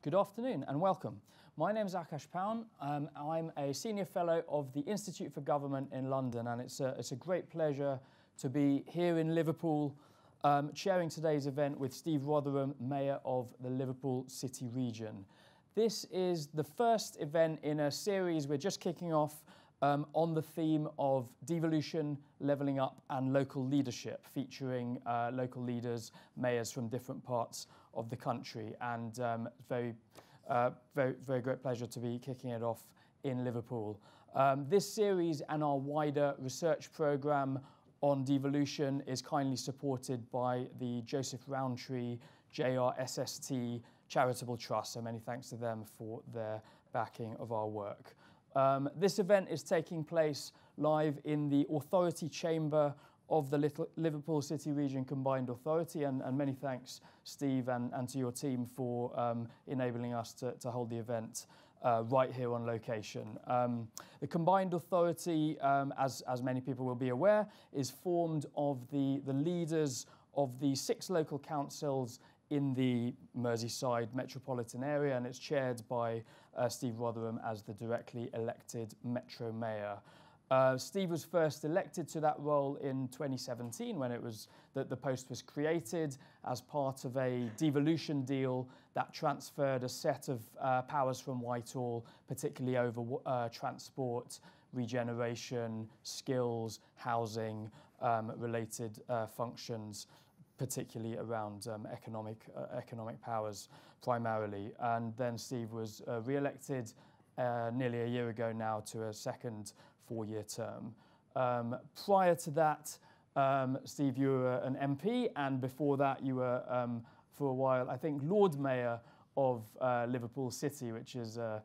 Good afternoon and welcome. My name is Akash Paun. Um, I'm a senior fellow of the Institute for Government in London, and it's a, it's a great pleasure to be here in Liverpool um, chairing today's event with Steve Rotheram, Mayor of the Liverpool City region. This is the first event in a series we're just kicking off um, on the theme of devolution, levelling up, and local leadership, featuring uh, local leaders, mayors from different parts of the country. And um, very, uh, very, very great pleasure to be kicking it off in Liverpool. Um, this series and our wider research programme on devolution is kindly supported by the Joseph Rowntree JRSST Charitable Trust. So many thanks to them for their backing of our work. Um, this event is taking place live in the Authority Chamber of the Liverpool City Region Combined Authority, and, and many thanks, Steve, and, and to your team for um, enabling us to, to hold the event uh, right here on location. Um, the Combined Authority, um, as, as many people will be aware, is formed of the, the leaders of the six local councils in the Merseyside metropolitan area, and it's chaired by uh, Steve Rotheram as the directly elected Metro Mayor. Uh, Steve was first elected to that role in 2017 when it was that the post was created as part of a devolution deal that transferred a set of uh, powers from Whitehall, particularly over uh, transport, regeneration, skills, housing, um, related uh, functions particularly around um, economic, uh, economic powers primarily. And then Steve was uh, re-elected uh, nearly a year ago now to a second four-year term. Um, prior to that, um, Steve, you were an MP, and before that you were, um, for a while, I think, Lord Mayor of uh, Liverpool City, which is a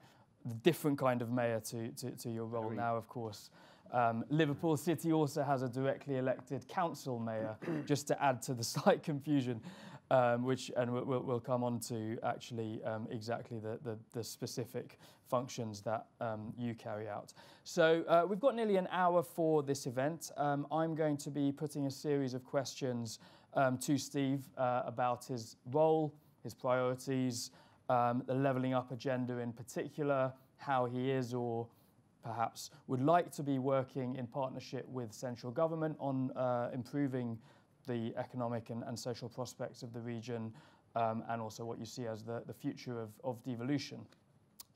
different kind of mayor to, to, to your role now, of course. Um, Liverpool City also has a directly elected council mayor, just to add to the slight confusion, um, which and we'll, we'll, come on to actually um, exactly the, the, the, specific functions that um, you carry out. So uh, we've got nearly an hour for this event. Um, I'm going to be putting a series of questions um, to Steve uh, about his role, his priorities, the levelling up agenda in particular, how he is or perhaps would like to be working in partnership with central government on uh, improving the economic and, and, social prospects of the region um, and also what you see as the, the future of, of devolution.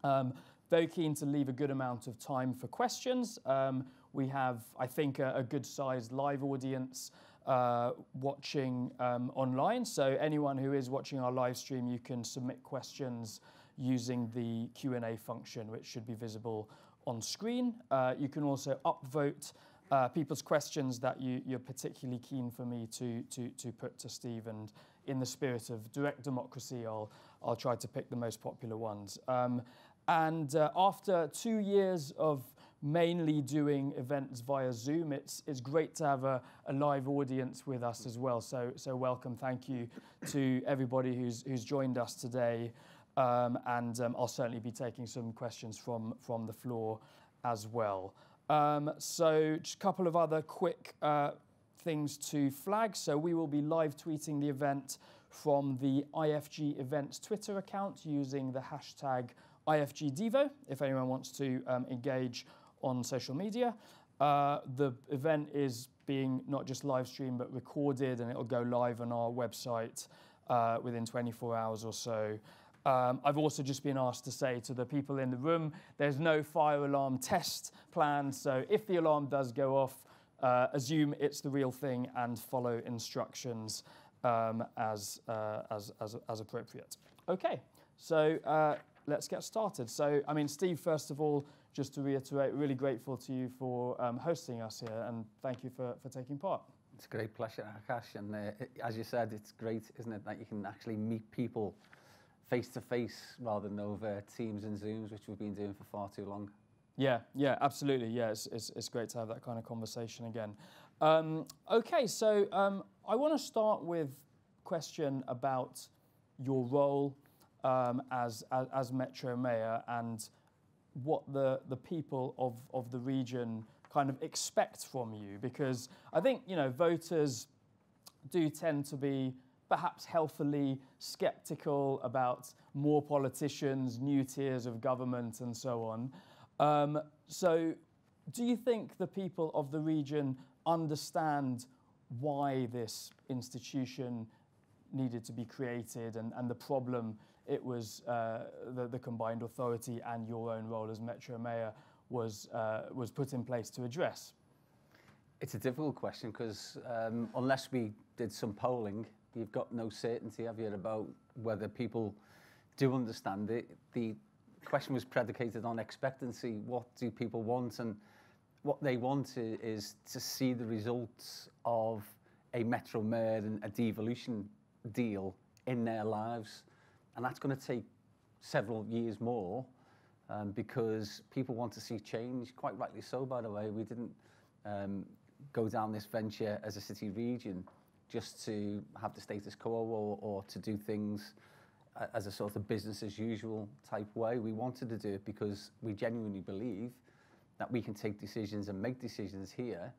Um, very keen to leave a good amount of time for questions. Um, we have, I think, a, a good sized live audience uh, watching um, online. So anyone who is watching our live stream, you can submit questions using the Q&A function, which should be visible on screen. Uh, you can also upvote uh, people's questions that you, you're particularly keen for me to, to, to put to Steve. And in the spirit of direct democracy, I'll, I'll try to pick the most popular ones. Um, and uh, after two years of mainly doing events via Zoom, it's, it's great to have a, a live audience with us as well. So, so welcome. Thank you to everybody who's, who's joined us today. Um, and um, I'll certainly be taking some questions from, from the floor as well. Um, so just a couple of other quick uh, things to flag. So we will be live tweeting the event from the IFG Events Twitter account using the hashtag IFGDevo if anyone wants to um, engage on social media. Uh, the event is being not just live streamed but recorded and it'll go live on our website uh, within 24 hours or so. Um, I've also just been asked to say to the people in the room, there's no fire alarm test planned, so if the alarm does go off, uh, assume it's the real thing and follow instructions um, as, uh, as, as, as, appropriate. Okay, so uh, let's get started. So, I mean, Steve, first of all, just to reiterate, really grateful to you for um, hosting us here and thank you for, for taking part. It's a great pleasure, Akash. And uh, as you said, it's great, isn't it, that you can actually meet people face to face rather than over Teams and Zooms, which we've been doing for far too long. Yeah, yeah, absolutely. Yeah, it's, it's, it's great to have that kind of conversation again. Um, okay, so um, I want to start with question about your role um, as, as, as, Metro Mayor and what the, the people of, of the region kind of expect from you. Because I think, you know, voters do tend to be perhaps healthily skeptical about more politicians, new tiers of government, and so on. Um, so, do you think the people of the region understand why this institution needed to be created and, and the problem it was uh, the, the combined authority and your own role as Metro Mayor was, uh, was put in place to address? It's a difficult question because um, unless we did some polling, you've got no certainty, have you, about whether people do understand it. The question was predicated on expectancy. What do people want? And what they want is to see the results of a Metro Mayor and a devolution deal in their lives. And that's going to take several years more um, because people want to see change, quite rightly so, by the way. We didn't um, go down this venture as a city region just to have the status quo or, or to do things as a sort of business as usual type way. We wanted to do it because we genuinely believe that we can take decisions and make decisions here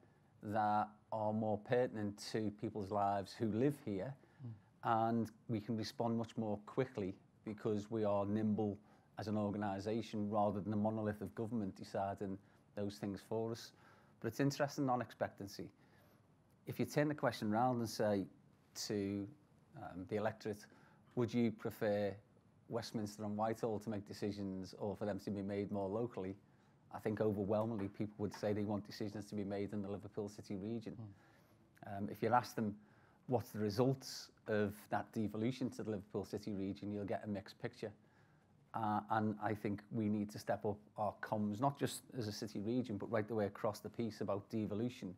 that are more pertinent to people's lives who live here mm. and we can respond much more quickly because we are nimble as an organisation rather than a monolith of government deciding those things for us. But it's interesting on expectancy. If you turn the question around and say to um, the electorate, would you prefer Westminster and Whitehall to make decisions or for them to be made more locally? I think overwhelmingly people would say they want decisions to be made in the Liverpool City region. Mm. Um, if you ask them what's the results of that devolution to the Liverpool City region, you'll get a mixed picture. Uh, and I think we need to step up our comms, not just as a city region, but right the way across the piece about devolution,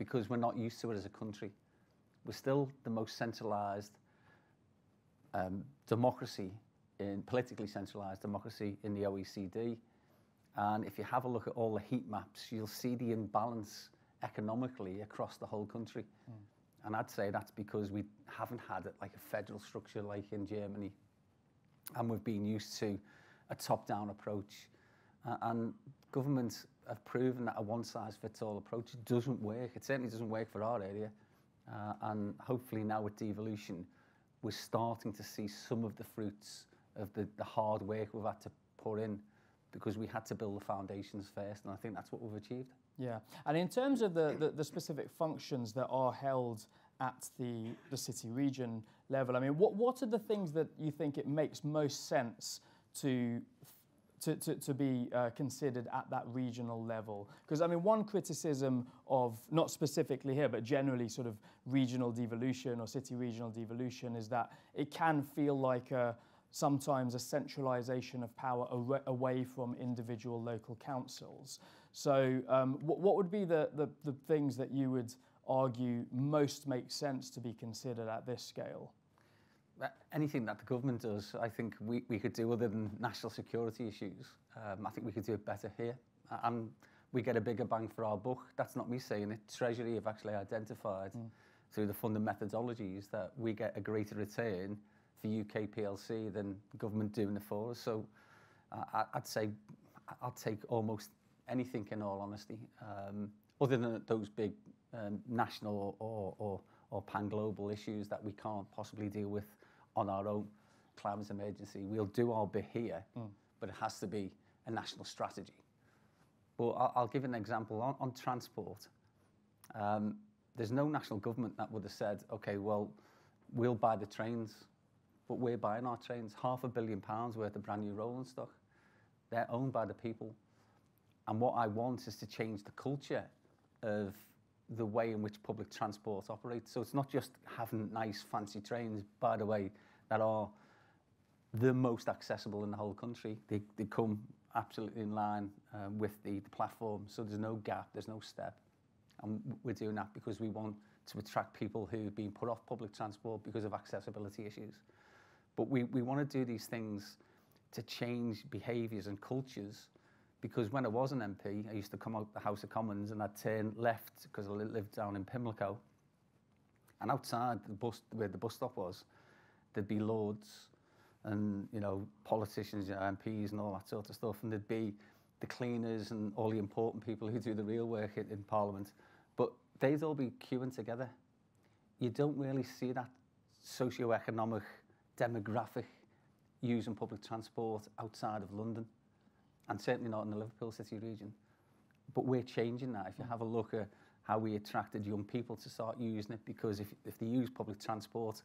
because we're not used to it as a country. We're still the most centralised um, democracy, in politically centralised democracy in the OECD. And if you have a look at all the heat maps, you'll see the imbalance economically across the whole country. Mm. And I'd say that's because we haven't had it like a federal structure like in Germany. And we've been used to a top-down approach. Uh, and governments have proven that a one-size-fits-all approach doesn't work. It certainly doesn't work for our area. Uh, and hopefully now with devolution, we're starting to see some of the fruits of the, the hard work we've had to put in because we had to build the foundations first, and I think that's what we've achieved. Yeah, and in terms of the, the, the specific functions that are held at the, the city region level, I mean, what, what are the things that you think it makes most sense to to, to, to be uh, considered at that regional level? Because, I mean, one criticism of, not specifically here, but generally sort of regional devolution or city regional devolution is that it can feel like a, sometimes a centralisation of power away from individual local councils. So, um, what, what would be the, the, the things that you would argue most make sense to be considered at this scale? Anything that the government does, I think we, we could do other than national security issues. Um, I think we could do it better here. And we get a bigger bang for our buck. That's not me saying it. Treasury have actually identified mm. through the funding methodologies that we get a greater return for UK PLC than government doing it for us. So uh, I'd say I'd take almost anything in all honesty, um, other than those big um, national or, or, or pan-global issues that we can't possibly deal with on our own climate emergency. We'll do our bit here, mm. but it has to be a national strategy. But I'll, I'll give an example on, on transport. Um, there's no national government that would have said, okay, well, we'll buy the trains but we're buying our trains, half a billion pounds worth of brand new rolling stock. They're owned by the people. And what I want is to change the culture of the way in which public transport operates. So it's not just having nice fancy trains, by the way, that are the most accessible in the whole country. They, they come absolutely in line um, with the, the platform. So there's no gap, there's no step. And we're doing that because we want to attract people who've been put off public transport because of accessibility issues. But we, we want to do these things to change behaviours and cultures because when I was an MP, I used to come out the House of Commons and I'd turn left because I lived down in Pimlico. And outside the bus, where the bus stop was, there'd be lords and, you know, politicians, you know, MPs and all that sort of stuff. And there'd be the cleaners and all the important people who do the real work in, in Parliament. But they'd all be queuing together. You don't really see that socio-economic demographic using public transport outside of London. And certainly not in the Liverpool City region. But we're changing that. If you have a look at how we attracted young people to start using it, because if, if they use public transport,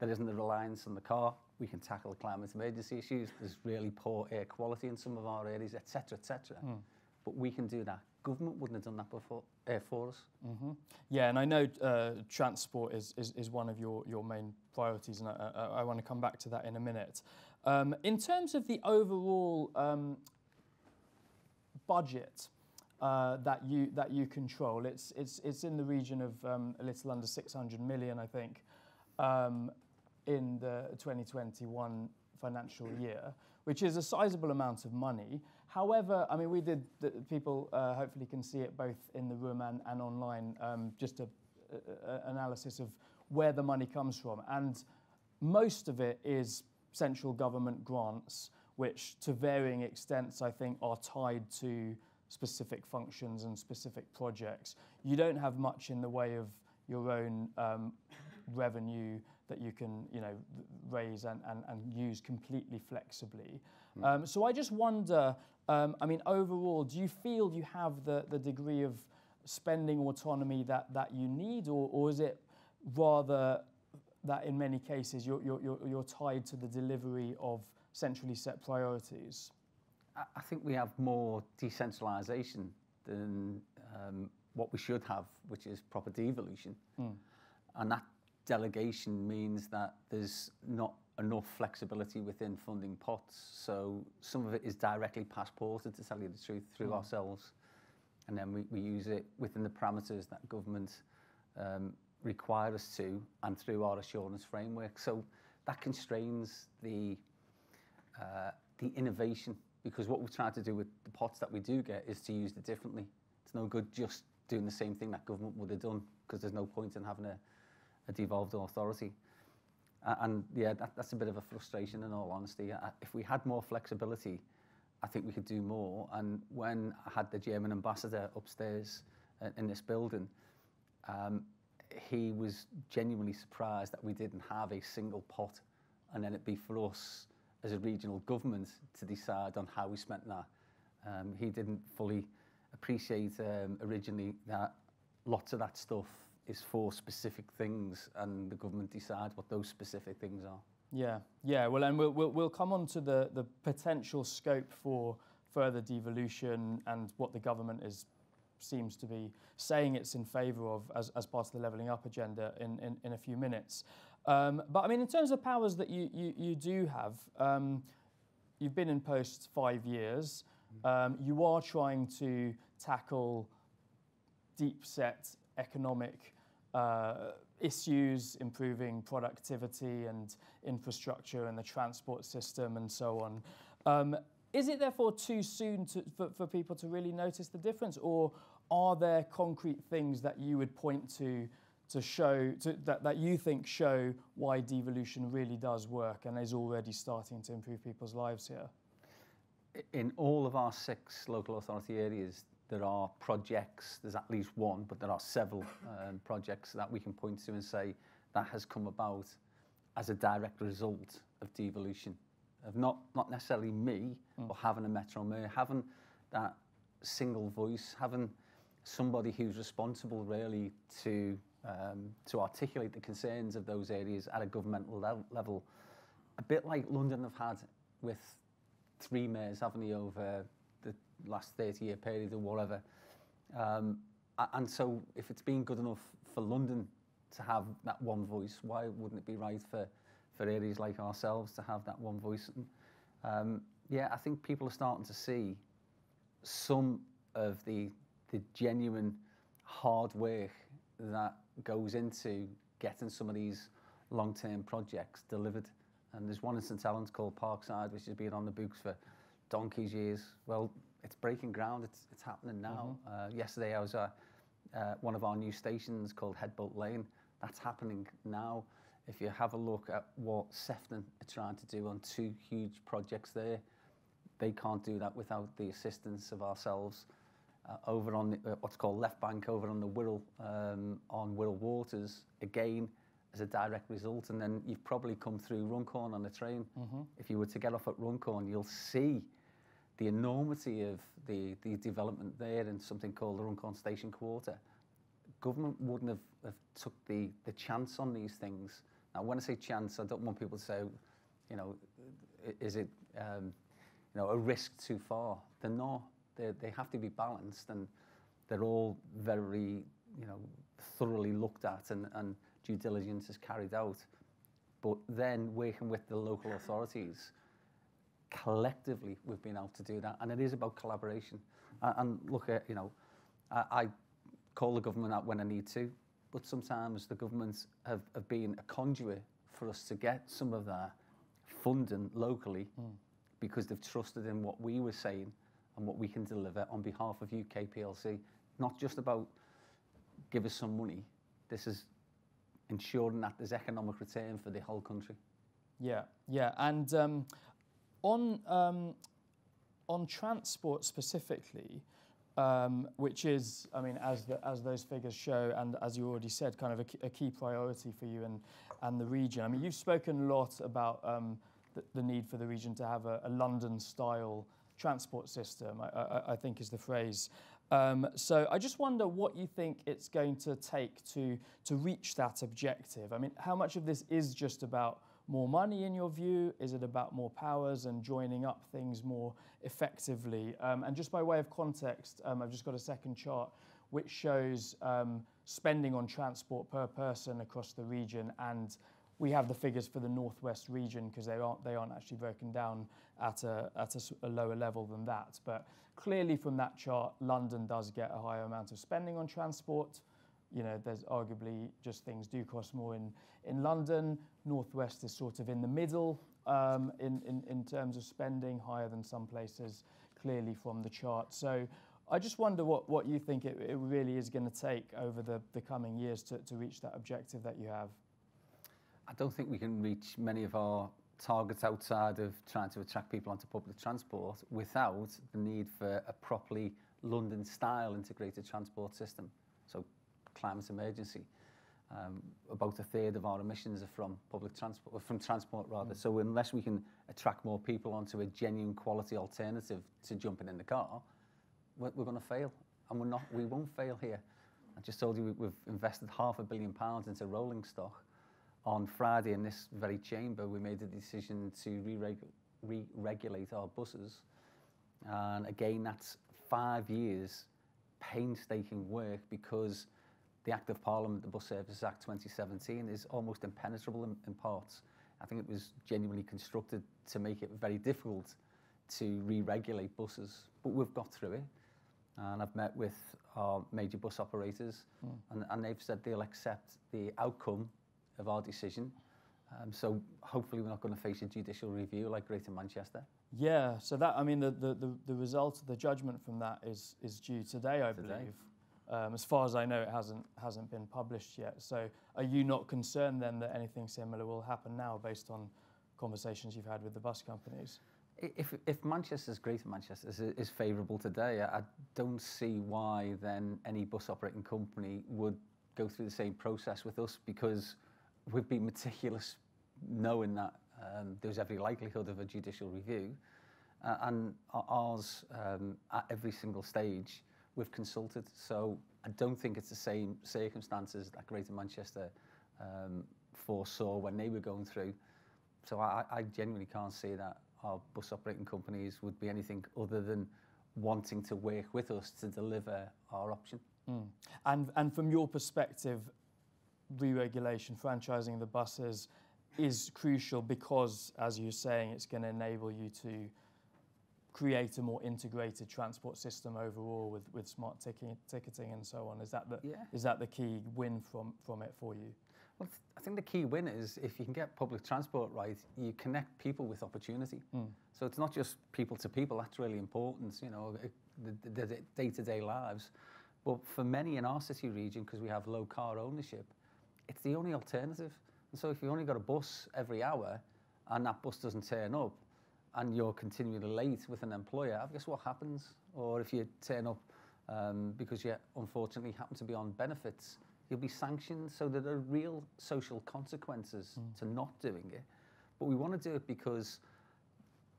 there isn't the reliance on the car. We can tackle climate emergency issues. There's really poor air quality in some of our areas, etc., etc. Mm. But we can do that. Government wouldn't have done that before uh, for us. Mm-hmm. Yeah, and I know uh, transport is, is, is one of your, your main priorities, and I, I, I want to come back to that in a minute. Um, in terms of the overall um, budget uh, that you that you control, it's it's it's in the region of um, a little under 600 million, I think. Um, in the 2021 financial year, which is a sizable amount of money. However, I mean, we did, the, people uh, hopefully can see it both in the room and, and online, um, just an analysis of where the money comes from. And most of it is central government grants, which to varying extents, I think, are tied to specific functions and specific projects. You don't have much in the way of your own um, revenue that you can you know raise and, and, and use completely flexibly. Mm. Um, so I just wonder, um, I mean, overall, do you feel you have the, the degree of spending autonomy that, that you need, or, or is it rather that in many cases you're, you're, you're tied to the delivery of centrally set priorities? I think we have more decentralisation than um, what we should have, which is proper devolution. Mm. And that delegation means that there's not enough flexibility within funding pots. So some of it is directly passported, to tell you the truth, through mm. ourselves. And then we, we use it within the parameters that government um, require us to and through our assurance framework. So that constrains the, uh, the innovation because what we try to do with the pots that we do get is to use it differently. It's no good just doing the same thing that government would have done because there's no point in having a, a devolved authority. And yeah, that, that's a bit of a frustration in all honesty. Uh, if we had more flexibility, I think we could do more. And when I had the German ambassador upstairs uh, in this building, um, he was genuinely surprised that we didn't have a single pot and then it'd be for us as a regional government to decide on how we spent that. Um, he didn't fully appreciate um, originally that lots of that stuff is for specific things and the government decide what those specific things are. Yeah, yeah. Well, and we'll, we'll, we'll come on to the, the potential scope for further devolution and what the government is seems to be saying it's in favour of as, as part of the levelling up agenda in, in, in a few minutes. Um, but I mean, in terms of powers that you, you, you do have, um, you've been in post five years. Um, you are trying to tackle deep set economic uh, issues, improving productivity and infrastructure and the transport system and so on. Um, is it therefore too soon to, for, for people to really notice the difference, or are there concrete things that you would point to to show to, that, that you think show why devolution really does work and is already starting to improve people's lives here? In all of our six local authority areas, there are projects, there's at least one, but there are several um, projects that we can point to and say that has come about as a direct result of devolution, of not, not necessarily me, mm. but having a Metro Mayor, having that single voice, having somebody who's responsible really to, um, to articulate the concerns of those areas at a governmental le level, a bit like London have had with three mayors, haven't they, over the last 30 year period or whatever. Um, and so if it's been good enough for London to have that one voice, why wouldn't it be right for, for areas like ourselves to have that one voice? And, um, yeah, I think people are starting to see some of the, the genuine hard work that goes into getting some of these long-term projects delivered. And there's one in St Helens called Parkside, which has been on the books for donkey's years. Well, it's breaking ground. It's, it's happening now. Mm-hmm. Uh, yesterday, I was at uh, one of our new stations called Headbolt Lane. That's happening now. If you have a look at what Sefton are trying to do on two huge projects there, they can't do that without the assistance of ourselves. Uh, over on the, uh, what's called left bank, over on the Wirral, um, on Wirral Waters, again, as a direct result. And then you've probably come through Runcorn on the train. Mm-hmm. If you were to get off at Runcorn, you'll see the enormity of the, the development there in something called the Runcorn Station Quarter. Government wouldn't have, have took the, the chance on these things. Now, when I say chance, I don't want people to say, you know, is it, um, you know, a risk too far? They're not. They're, they have to be balanced, and they're all very, you know, thoroughly looked at, and, and due diligence is carried out. But then working with the local authorities, collectively we've been able to do that, and it is about collaboration. A- And look at, you know, I, I call the government out when I need to, but sometimes the governments have, have been a conduit for us to get some of that funding locally hmm. because they've trusted in what we were saying and what we can deliver on behalf of UK PLC. Not just about give us some money. This is ensuring that there's economic return for the whole country. Yeah, yeah, and um, on um, on transport specifically, um, which is, I mean, as as those figures show, and as you already said, kind of a, key- priority for you and and the region. I mean, you've spoken a lot about the, need for the region to have a, a London-style transport system. I, I, I think is the phrase. Um, so I just wonder what you think it's going to take to to reach that objective. I mean, how much of this is just about more money in your view? Is it about more powers and joining up things more effectively? Um, and just by way of context, um, I've just got a second chart which shows um, spending on transport per person across the region and we have the figures for the northwest region because they aren't they aren't actually broken down at a at a, a lower level than that. But clearly from that chart, London does get a higher amount of spending on transport. You know, there's arguably just things do cost more in in London. Northwest is sort of in the middle um, in, in in terms of spending, higher than some places. Clearly from the chart. So. I just wonder what, what you think it, it really is going to take over the, the coming years to, to reach that objective that you have. I don't think we can reach many of our targets outside of trying to attract people onto public transport without the need for a properly London-style integrated transport system. So climate emergency. Um, about a third of our emissions are from public transport, from transport rather. So unless we can attract more people onto a genuine quality alternative to jumping in the car, we're, we're going to fail. And we're not, we won't fail here. I just told you we- we've invested half a billion pounds into rolling stock. on Friday in this very chamber, we made the decision to re-regulate re our buses. And again, that's five years painstaking work because the Act of Parliament, the Bus Services Act 2017, is almost impenetrable in, in parts. I think it was genuinely constructed to make it very difficult to re-regulate buses, but we've got through it. And I've met with our major bus operators, mm. and, and they've said they'll accept the outcome of our decision. Um, so hopefully we're not going to face a judicial review like Greater Manchester. Yeah, so that I mean the, the, the, the result of the judgment from that is is due today, I Today. believe. Um, as far as I know, it hasn't hasn't been published yet. So are you not concerned then that anything similar will happen now, based on conversations you've had with the bus companies? If, if Manchester's Greater Manchester is, is favourable today, I, I don't see why then any bus operating company would go through the same process with us because we've been meticulous knowing that um, there's every likelihood of a judicial review. Uh, and ours, um, at every single stage, we've consulted. So I don't think it's the same circumstances that Greater Manchester um, foresaw when they were going through. So I, I genuinely can't see that our bus operating companies would be anything other than wanting to work with us to deliver our option. Mm. And, and from your perspective, re-regulation, franchising the buses is crucial because, as you're saying, it's going to enable you to create a more integrated transport system overall with, with smart ticketing, ticketing and so on. Is that the Yeah. is that the key win from from it for you? Well, I think the key win is if you can get public transport right, you connect people with opportunity. Mm. So it's not just people to people, that's really important, you know, the, the, the day-to-day lives. But for many in our city region, because we have low car ownership, it's the only alternative. And so if you've only got a bus every hour and that bus doesn't turn up and you're continually late with an employer, I guess what happens? Or if you turn up um, because you unfortunately happen to be on benefits, You'll be sanctioned. So there are real social consequences mm. to not doing it. But we want to do it because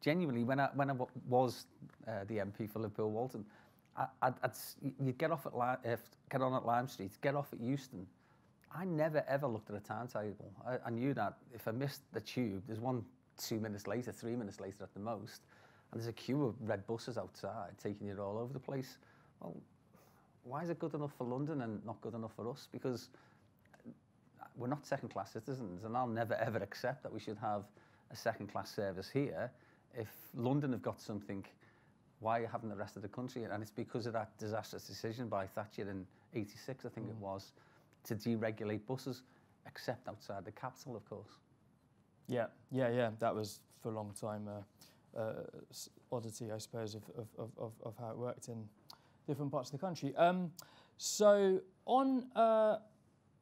genuinely, when I, when I was uh, the MP for Liverpool Walton, I, I'd, I'd, you'd get off at Li- uh, get on at Lime Street, get off at Euston. I never ever looked at a timetable. I, I knew that if I missed the tube, there's one two minutes later, three minutes later at the most, and there's a queue of red buses outside taking you all over the place. Well, why is it good enough for London and not good enough for us? Because we're not second class citizens, and I'll never ever accept that we should have a second class service here. If London have got something, why haven't the rest of the country? And it's because of that disastrous decision by Thatcher in 86, I think mm. it was, to deregulate buses, except outside the capital, of course. Yeah, yeah, yeah. That was for a long time uh, uh, oddity, I suppose, of, of, of, of how it worked in different parts of the country. Um, so on uh,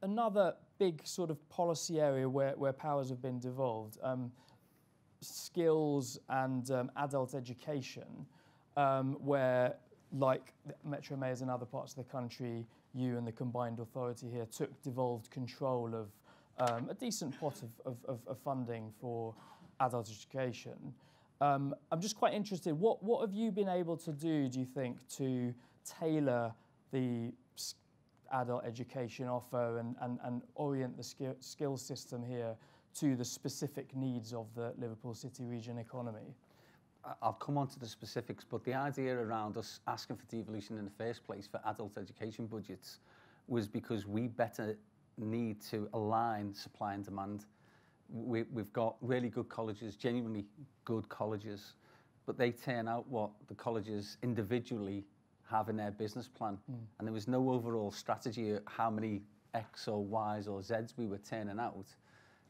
another big sort of policy area where, where powers have been devolved, um, skills and um, adult education, um, where like Metro Mayors in other parts of the country, you and the combined authority here took devolved control of um, a decent pot of, of, of, of, funding for adult education. Um, I'm just quite interested, what, what have you been able to do, do you think, to tailor the adult education offer and, and, and orient the skill, skill system here to the specific needs of the Liverpool City region economy? I'll come on to the specifics, but the idea around us asking for devolution in the first place for adult education budgets was because we better need to align supply and demand. We, we've got really good colleges, genuinely good colleges, but they turn out what the colleges individually have in their business plan. Mm. And there was no overall strategy of how many X or Ys or Zs we were turning out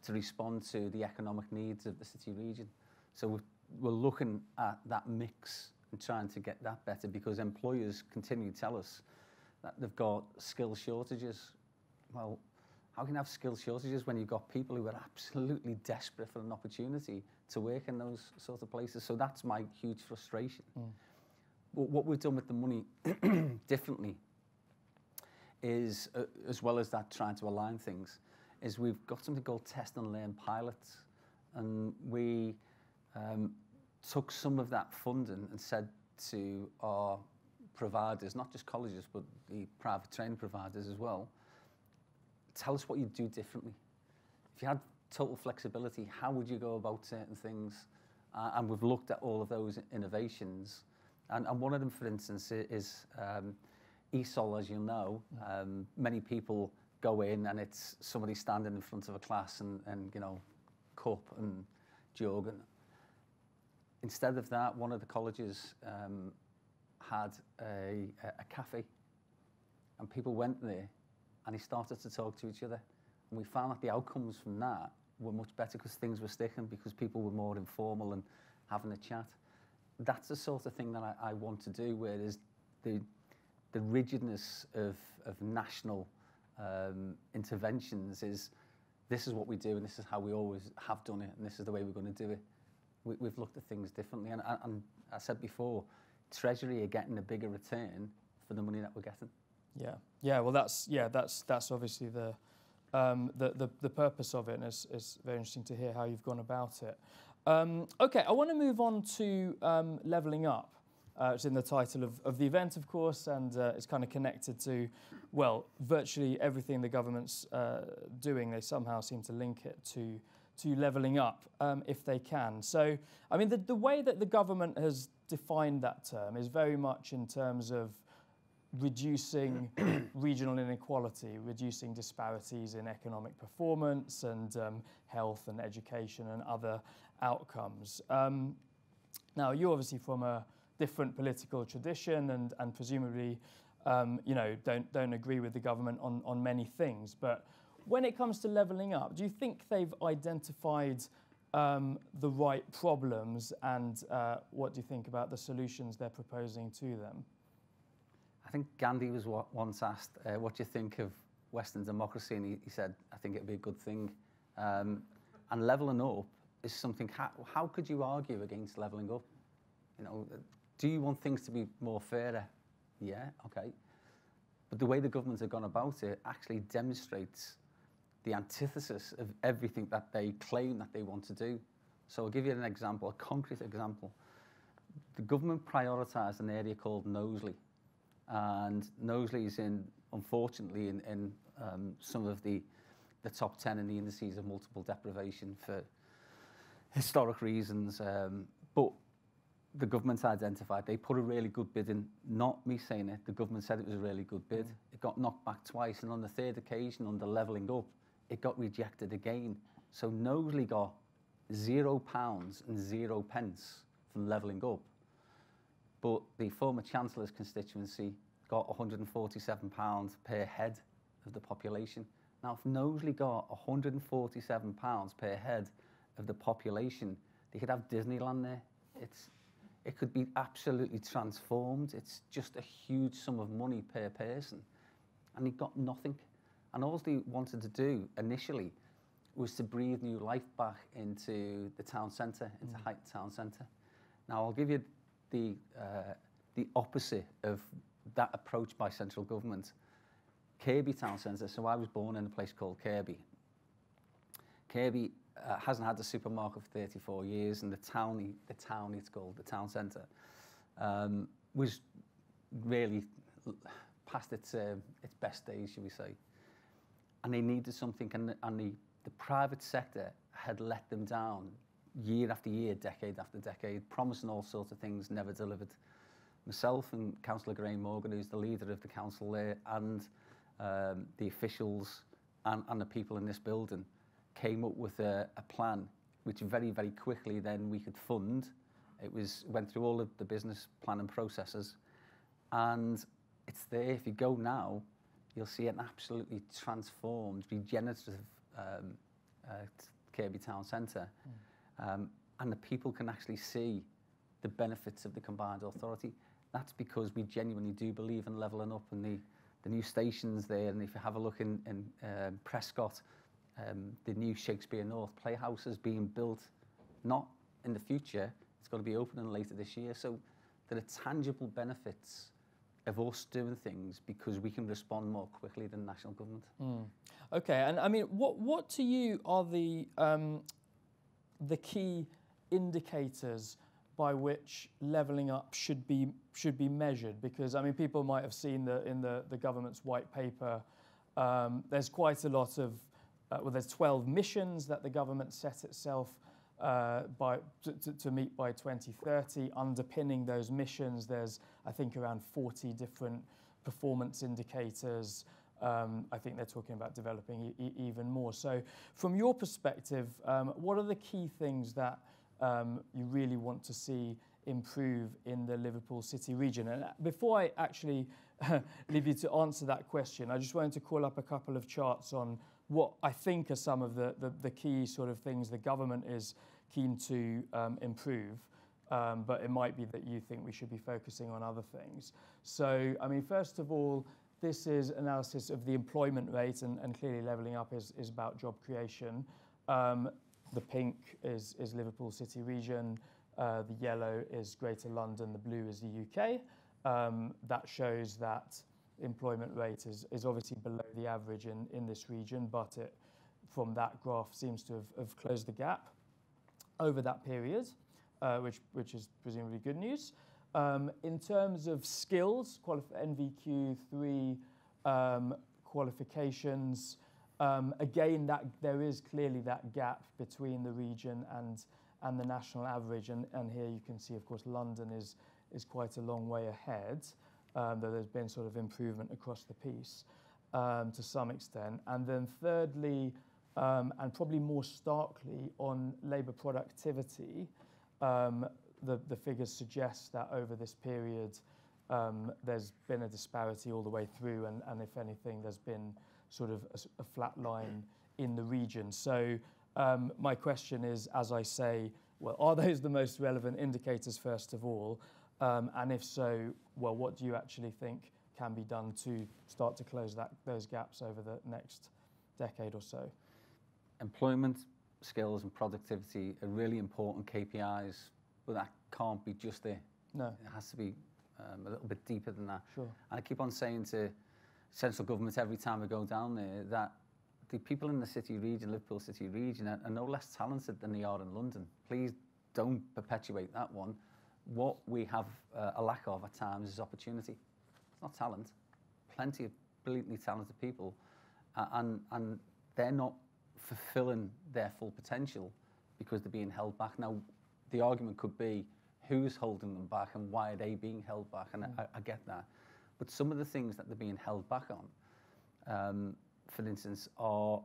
to respond to the economic needs of the city region. So we've we're looking at that mix and trying to get that better because employers continue to tell us that they've got skill shortages. Well, how can you have skill shortages when you've got people who are absolutely desperate for an opportunity to work in those sort of places? So that's my huge frustration. Mm. what we've done with the money differently is, uh, as well as that trying to align things, is we've got something called test and learn pilots. And we um, took some of that funding and said to our providers, not just colleges, but the private training providers as well, tell us what you'd do differently. If you had total flexibility, how would you go about certain things? Uh, and we've looked at all of those innovations. And, and one of them, for instance, is um, ESOL, as you know. Um, many people go in and it's somebody standing in front of a class and, and you know, cup and jug. And instead of that, one of the colleges um, had a, a cafe and people went there and he started to talk to each other. And we found that the outcomes from that were much better because things were sticking, because people were more informal and having a chat. That's the sort of thing that I, I want to do, whereas the, the rigidness of, of national um, interventions is this is what we do and this is how we always have done it and this is the way we're going to do it. We, we've looked at things differently and, and I said before, Treasury are getting a bigger return for the money that we're getting. Yeah, yeah. Well, that's yeah, that's that's obviously the um, the, the, the purpose of it, and it's, it's very interesting to hear how you've gone about it. Um, okay, I want to move on to um, levelling up. Uh, it's in the title of, of the event, of course, and uh, it's kind of connected to, well, virtually everything the government's uh, doing. They somehow seem to link it to to levelling up um, if they can. So, I mean, the, the way that the government has defined that term is very much in terms of reducing regional inequality, reducing disparities in economic performance and um, health and education and other outcomes. Um, now, you're obviously from a different political tradition and, and presumably, um, you know, don't, don't agree with the government on, on many things. But when it comes to levelling up, do you think they've identified um, the right problems and uh, what do you think about the solutions they're proposing to them? I think Gandhi was once asked, uh, what do you think of Western democracy? And he, he said, I think it'd be a good thing. Um, and levelling up is something, how, how could you argue against levelling up? You know, do you want things to be more fairer? Yeah, okay. But the way the governments have gone about it actually demonstrates the antithesis of everything that they claim that they want to do. So I'll give you an example, a concrete example. The government prioritised an area called Knowsley. And Knowsley is in, unfortunately, in, in um, some of the, the top 10 in the indices of multiple deprivation for historic reasons. Um, but the government identified, they put a really good bid in, not me saying it, the government said it was a really good bid. Mm. It got knocked back twice, and on the third occasion, under levelling up, it got rejected again. So Knowsley got zero pounds and zero pence from levelling up. But the former Chancellor's constituency got 147 pounds per head of the population. Now, if Knowsley got 147 pounds per head of the population, they could have Disneyland there. It's, it could be absolutely transformed. It's just a huge sum of money per person. And he got nothing. And all they wanted to do initially was to breathe new life back into the town centre, into mm. Town Centre. Now, I'll give you the, uh, the opposite of that approach by central government. Kirkby Town Centre, so I was born in a place called Kirkby. Kirkby uh, hasn't had a supermarket for 34 years, and the town, the town it's called, the town centre, um, was really past its, uh, its best days, shall we say. and they needed something and, and the, the private sector had let them down year after year, decade after decade, promising all sorts of things, never delivered. Myself and Councillor Graham Morgan, who's the leader of the council there, and um, the officials and, and the people in this building came up with a, a plan which very, very quickly then we could fund. It was went through all of the business planning processes and it's there. If you go now, you'll see an absolutely transformed, regenerative um, uh, Kirkby Town Centre. Mm. Um, and the people can actually see the benefits of the combined authority. That's because we genuinely do believe in levelling up and the, the new stations there. And if you have a look in, in uh, Prescot, um, the new Shakespeare North Playhouse is being built, not in the future, it's going to be opening later this year. So there are tangible benefits of us doing things because we can respond more quickly than national government. Mm. Okay, and I mean, what what to you are the um, the key indicators by which levelling up should be should be measured? Because I mean, people might have seen that in the the government's white paper. Um, there's quite a lot of uh, well, there's 12 missions that the government set itself by, to, to, meet by 2030. Underpinning those missions, there's, I think, around 40 different performance indicators. Um, I think they're talking about developing e even more. So, from your perspective, um, what are the key things that um, you really want to see improve in the Liverpool City region? And uh, before I actually leave you to answer that question, I just wanted to call up a couple of charts on what I think are some of the, the, the key sort of things the government is keen to um, improve. Um, but it might be that you think we should be focusing on other things. So, I mean, first of all, this is analysis of the employment rate, and, and clearly levelling up is, is about job creation. Um, the pink is, is Liverpool City region, uh, the yellow is Greater London, the blue is the UK. Um, that shows that employment rate is, is obviously below the average in, in this region, but it, from that graph seems to have, have closed the gap over that period, uh, which, which is presumably good news. Um, in terms of skills, NVQ3 um, qualifications, um, again, that there is clearly that gap between the region and, and the national average. And, and here you can see, of course, London is, is quite a long way ahead um, though there's been sort of improvement across the piece um, to some extent. And then thirdly, um, and probably more starkly on labour productivity, um, the, the figures suggest that over this period um, there's been a disparity all the way through and, and if anything there's been sort of a, a flat line in the region. So um, my question is, as I say, well, are those the most relevant indicators first of all? Um, and if so, well, what do you actually think can be done to start to close that, those gaps over the next decade or so? Employment, skills and productivity are really important KPIs, but that can't be just it. No. It has to be um, a little bit deeper than that. Sure. And I keep on saying to central government every time we go down there that the people in the city region, Liverpool city region, are, are no less talented than they are in London. Please don't perpetuate that one. What we have uh, a lack of at times is opportunity. It's not talent. Plenty of brilliantly talented people, uh, and and they're not fulfilling their full potential because they're being held back. Now, the argument could be who's holding them back and why are they being held back, and mm. I, I get that. But some of the things that they're being held back on, um, for instance, are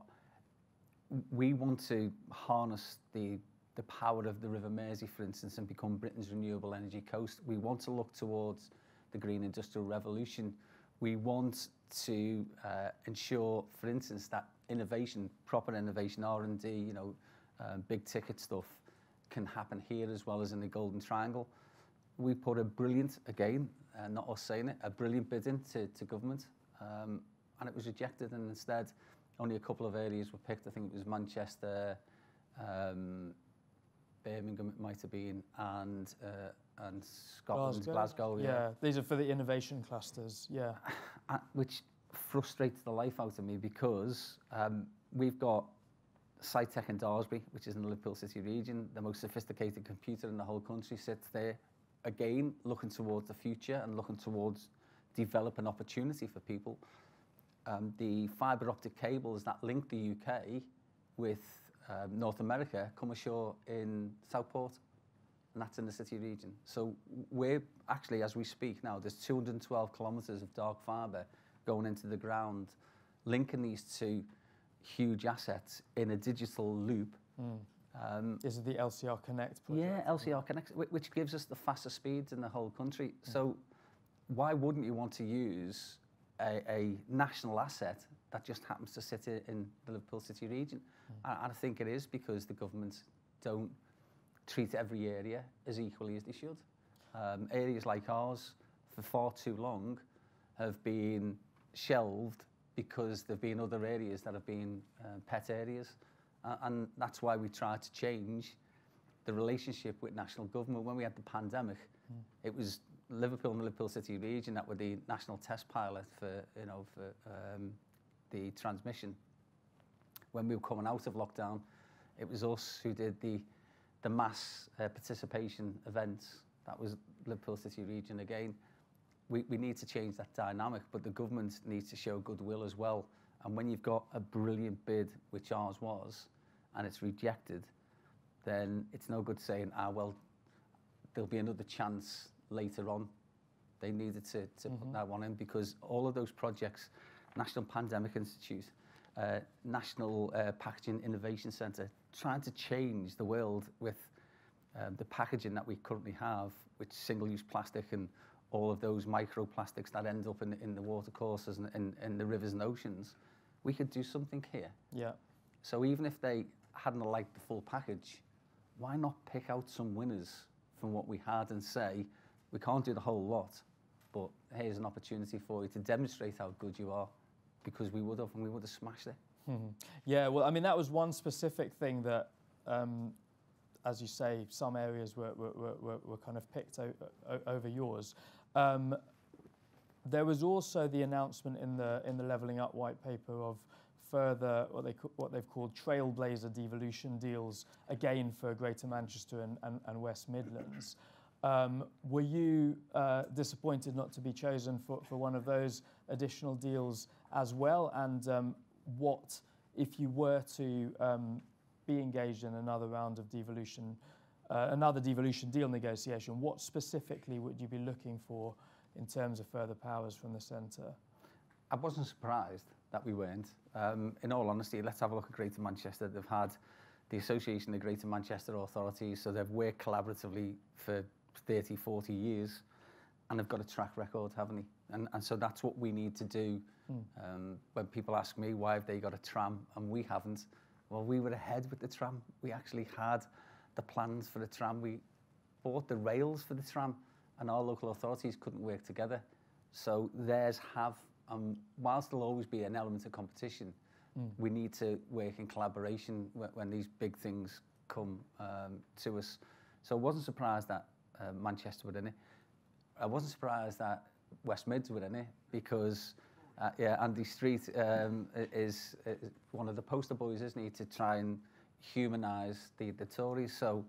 we want to harness the the power of the River Mersey, for instance, and become Britain's renewable energy coast. We want to look towards the green industrial revolution. We want to uh, ensure, for instance, that innovation, proper innovation, R&D, you know, uh, big ticket stuff can happen here as well as in the Golden Triangle. We put a brilliant, again, uh, not us saying it, a brilliant bid in to, to government um, and it was rejected and instead only a couple of areas were picked. I think it was Manchester, um, Birmingham it might have been, and uh, and Scotland, Glasgow. Glasgow yeah. yeah. these are for the innovation clusters. Yeah, which frustrates the life out of me because um, we've got SciTech in Daresbury, which is in the Liverpool City region, the most sophisticated computer in the whole country sits there. Again, looking towards the future and looking towards developing opportunity for people. Um, the fibre optic cables that link the UK with um, North America come ashore in Southport, and that's in the city region. So we're actually, as we speak now, there's 212 kilometres of dark fibre going into the ground, linking these two huge assets in a digital loop. Mm. Um, Is it the LCR Connect project? Yeah, LCR Connect, which gives us the fastest speeds in the whole country. Mm. So why wouldn't you want to use a, a, national asset that just happens to sit in the Liverpool City region. Mm. And, I think it is because the government don't treat every area as equally as they should. Um, areas like ours, for far too long, have been shelved because there have been other areas that have been uh, pet areas. Uh, and that's why we try to change the relationship with national government. When we had the pandemic, mm. it was Liverpool and the Liverpool City region that were the national test pilot for, you know, for um, the transmission. When we were coming out of lockdown, it was us who did the, the mass uh, participation events. That was Liverpool City region again we, we need to change that dynamic, but the government needs to show goodwill as well. And when you've got a brilliant bid, which ours was, and it's rejected, then it's no good saying, ah, well, there'll be another chance later on. They needed to, to mm -hmm. put mm-hmm. that one in because all of those projects, National Pandemic Institute, uh, National uh, Packaging Innovation Centre, trying to change the world with um, the packaging that we currently have, which single-use plastic and all of those microplastics that end up in, in the watercourses and in, in the rivers and oceans, we could do something here. Yeah. So even if they hadn't liked the full package, why not pick out some winners from what we had and say, we can't do the whole lot, but here's an opportunity for you to demonstrate how good you are, because we would have and we would have smashed it. Mm-hmm. Yeah, well, I mean, that was one specific thing that um, as you say, some areas were, were, were, were kind of picked over yours. Um, there was also the announcement in the in the Levelling Up white paper of further what they what they've called trailblazer devolution deals again for Greater Manchester and, and, and West Midlands. Um, were you uh, disappointed not to be chosen for, for one of those additional deals as well, and um, what if you were to um, be engaged in another round of devolution, uh, another devolution deal negotiation, what specifically would you be looking for in terms of further powers from the centre? I wasn't surprised that we weren't. Um, in all honesty, let's have a look at Greater Manchester. They've had the Association of Greater Manchester Authorities, so they've worked collaboratively for 30, 40 years. And they've got a track record, haven't they? And, and so that's what we need to do. Mm. Um, when people ask me why have they got a tram and we haven't, well, we were ahead with the tram. We actually had the plans for the tram. We bought the rails for the tram, and our local authorities couldn't work together. So theirs have, um, whilst there'll always be an element of competition, mm. we need to work in collaboration when, when these big things come um, to us. So I wasn't surprised that uh, Manchester were in it. I wasn't surprised that West Mids were in it because Uh, yeah, Andy Street um, is, is one of the poster boys, isn't he, to try and humanise the, the Tories. So,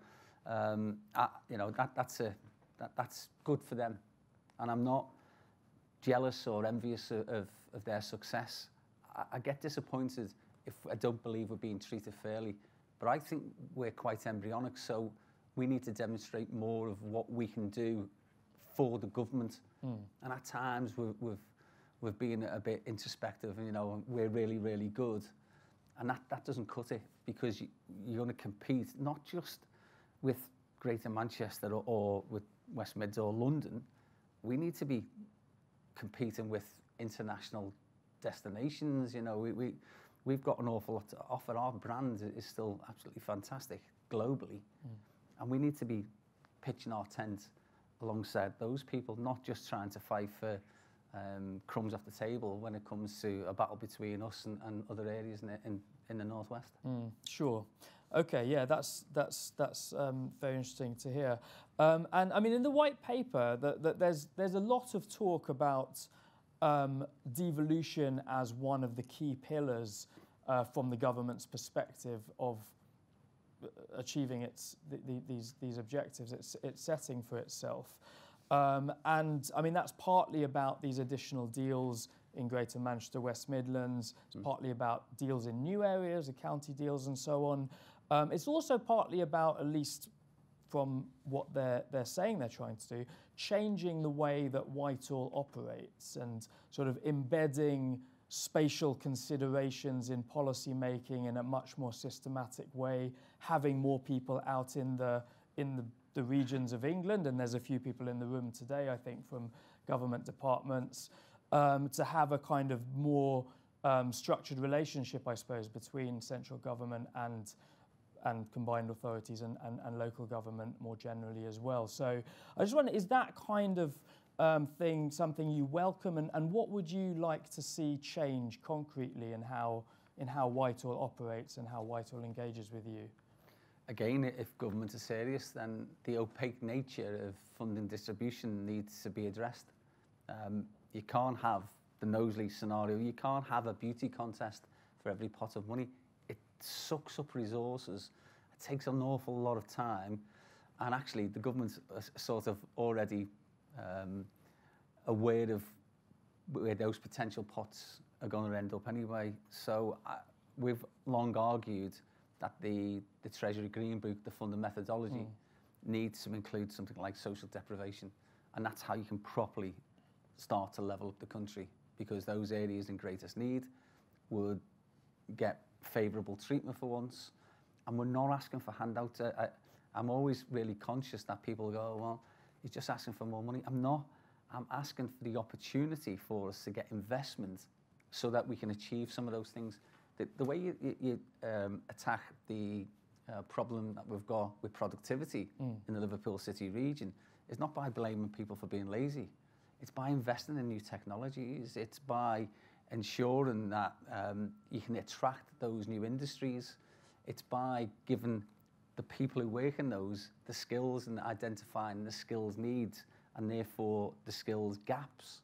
um, I, you know, that, that's, a, that, that's good for them. And I'm not jealous or envious of, of, their success. I, I get disappointed if I don't believe we're being treated fairly. But I think we're quite embryonic, so we need to demonstrate more of what we can do for the government. Mm. And at times we've, we've, we've been a bit introspective and, you know, we're really, really good. And that, that doesn't cut it because you, you're going to compete not just with Greater Manchester or, or with West Mids or London. We need to be competing with international destinations. You know, we, we, we've got an awful lot to offer. Our brand is still absolutely fantastic globally. Mm. And we need to be pitching our tent alongside those people, not just trying to fight for um, crumbs off the table when it comes to a battle between us and, and other areas in, in, in the northwest. Mm, sure. Okay, yeah, that's that's that's um, very interesting to hear. Um, and I mean, in the white paper, that, that there's there's a lot of talk about um, devolution as one of the key pillars uh, from the government's perspective of achieving its the, the, these these objectives it's it's setting for itself. Um, and I mean that's partly about these additional deals in Greater Manchester, West Midlands. It's mm. partly about deals in new areas, the county deals, and so on. Um, it's also partly about, at least from what they're, they're saying they're trying to do, changing the way that Whitehall operates and sort of embedding spatial considerations in policy making in a much more systematic way, having more people out in the in the, the regions of England, and there's a few people in the room today, I think, from government departments, um, to have a kind of more um, structured relationship, I suppose, between central government and and combined authorities and, and, and, local government more generally as well. So I just wonder, is that kind of um, thing something you welcome and, and what would you like to see change concretely in how, in how Whitehall operates and how Whitehall engages with you? Again, if government is serious, then the opaque nature of funding distribution needs to be addressed. Um, you can't have the Knowsley scenario, you can't have a beauty contest for every pot of money It sucks up resources. It takes an awful lot of time. And actually, the government's sort of already um, aware of where those potential pots are going to end up anyway. So uh, we've long argued that the, the Treasury Green Book, the funding methodology, mm. needs to include something like social deprivation. And that's how you can properly start to level up the country because those areas in greatest need would get favourable treatment for once. And we're not asking for handouts. I, I'm always really conscious that people go, well, he's just asking for more money. I'm not. I'm asking for the opportunity for us to get investment so that we can achieve some of those things. The, the way you, you, you um, attack the uh, problem that we've got with productivity mm. in the Liverpool City region is not by blaming people for being lazy. It's by investing in new technologies. It's by ensuring that um, you can attract those new industries. It's by giving the people who work in those the skills and identifying the skills needs and therefore the skills gaps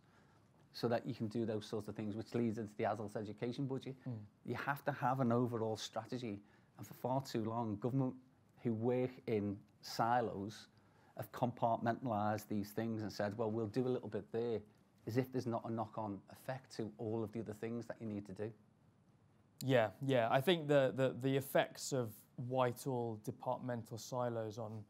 so that you can do those sorts of things, which leads into the adult education budget. Mm. You have to have an overall strategy. And for far too long, government who work in silos have compartmentalised these things and said, well, we'll do a little bit there as if there's not a knock-on effect to all of the other things that you need to do. Yeah, yeah. I think the, the, the effects of Whitehall departmental silos on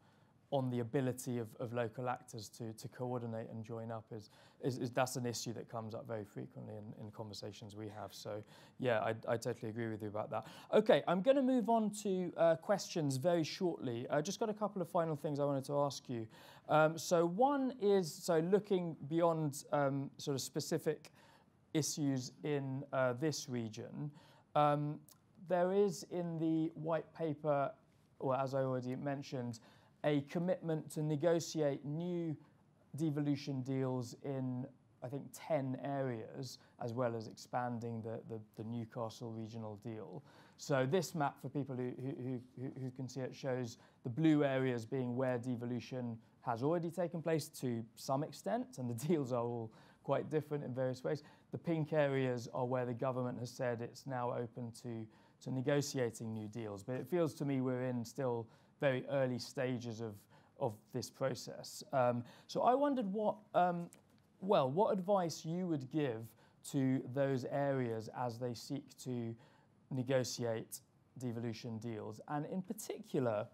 on the ability of, of local actors to, to coordinate and join up is, is, is that's an issue that comes up very frequently in, in conversations we have. So yeah, I, I totally agree with you about that. Okay, I'm going to move on to uh, questions very shortly. I just got a couple of final things I wanted to ask you. Um, so one is, so looking beyond um, sort of specific issues in uh, this region, um, there is in the white paper, or as I already mentioned, a commitment to negotiate new devolution deals in, I think, 10 areas, as well as expanding the, the, the Newcastle regional deal. So this map, for people who, who, who, who can see it, shows the blue areas being where devolution has already taken place to some extent, and the deals are all quite different in various ways. The pink areas are where the government has said it's now open to, to negotiating new deals. But it feels to me we're in still very early stages of, of this process. Um, so I wondered what, um, well, what advice you would give to those areas as they seek to negotiate devolution deals? And in particular,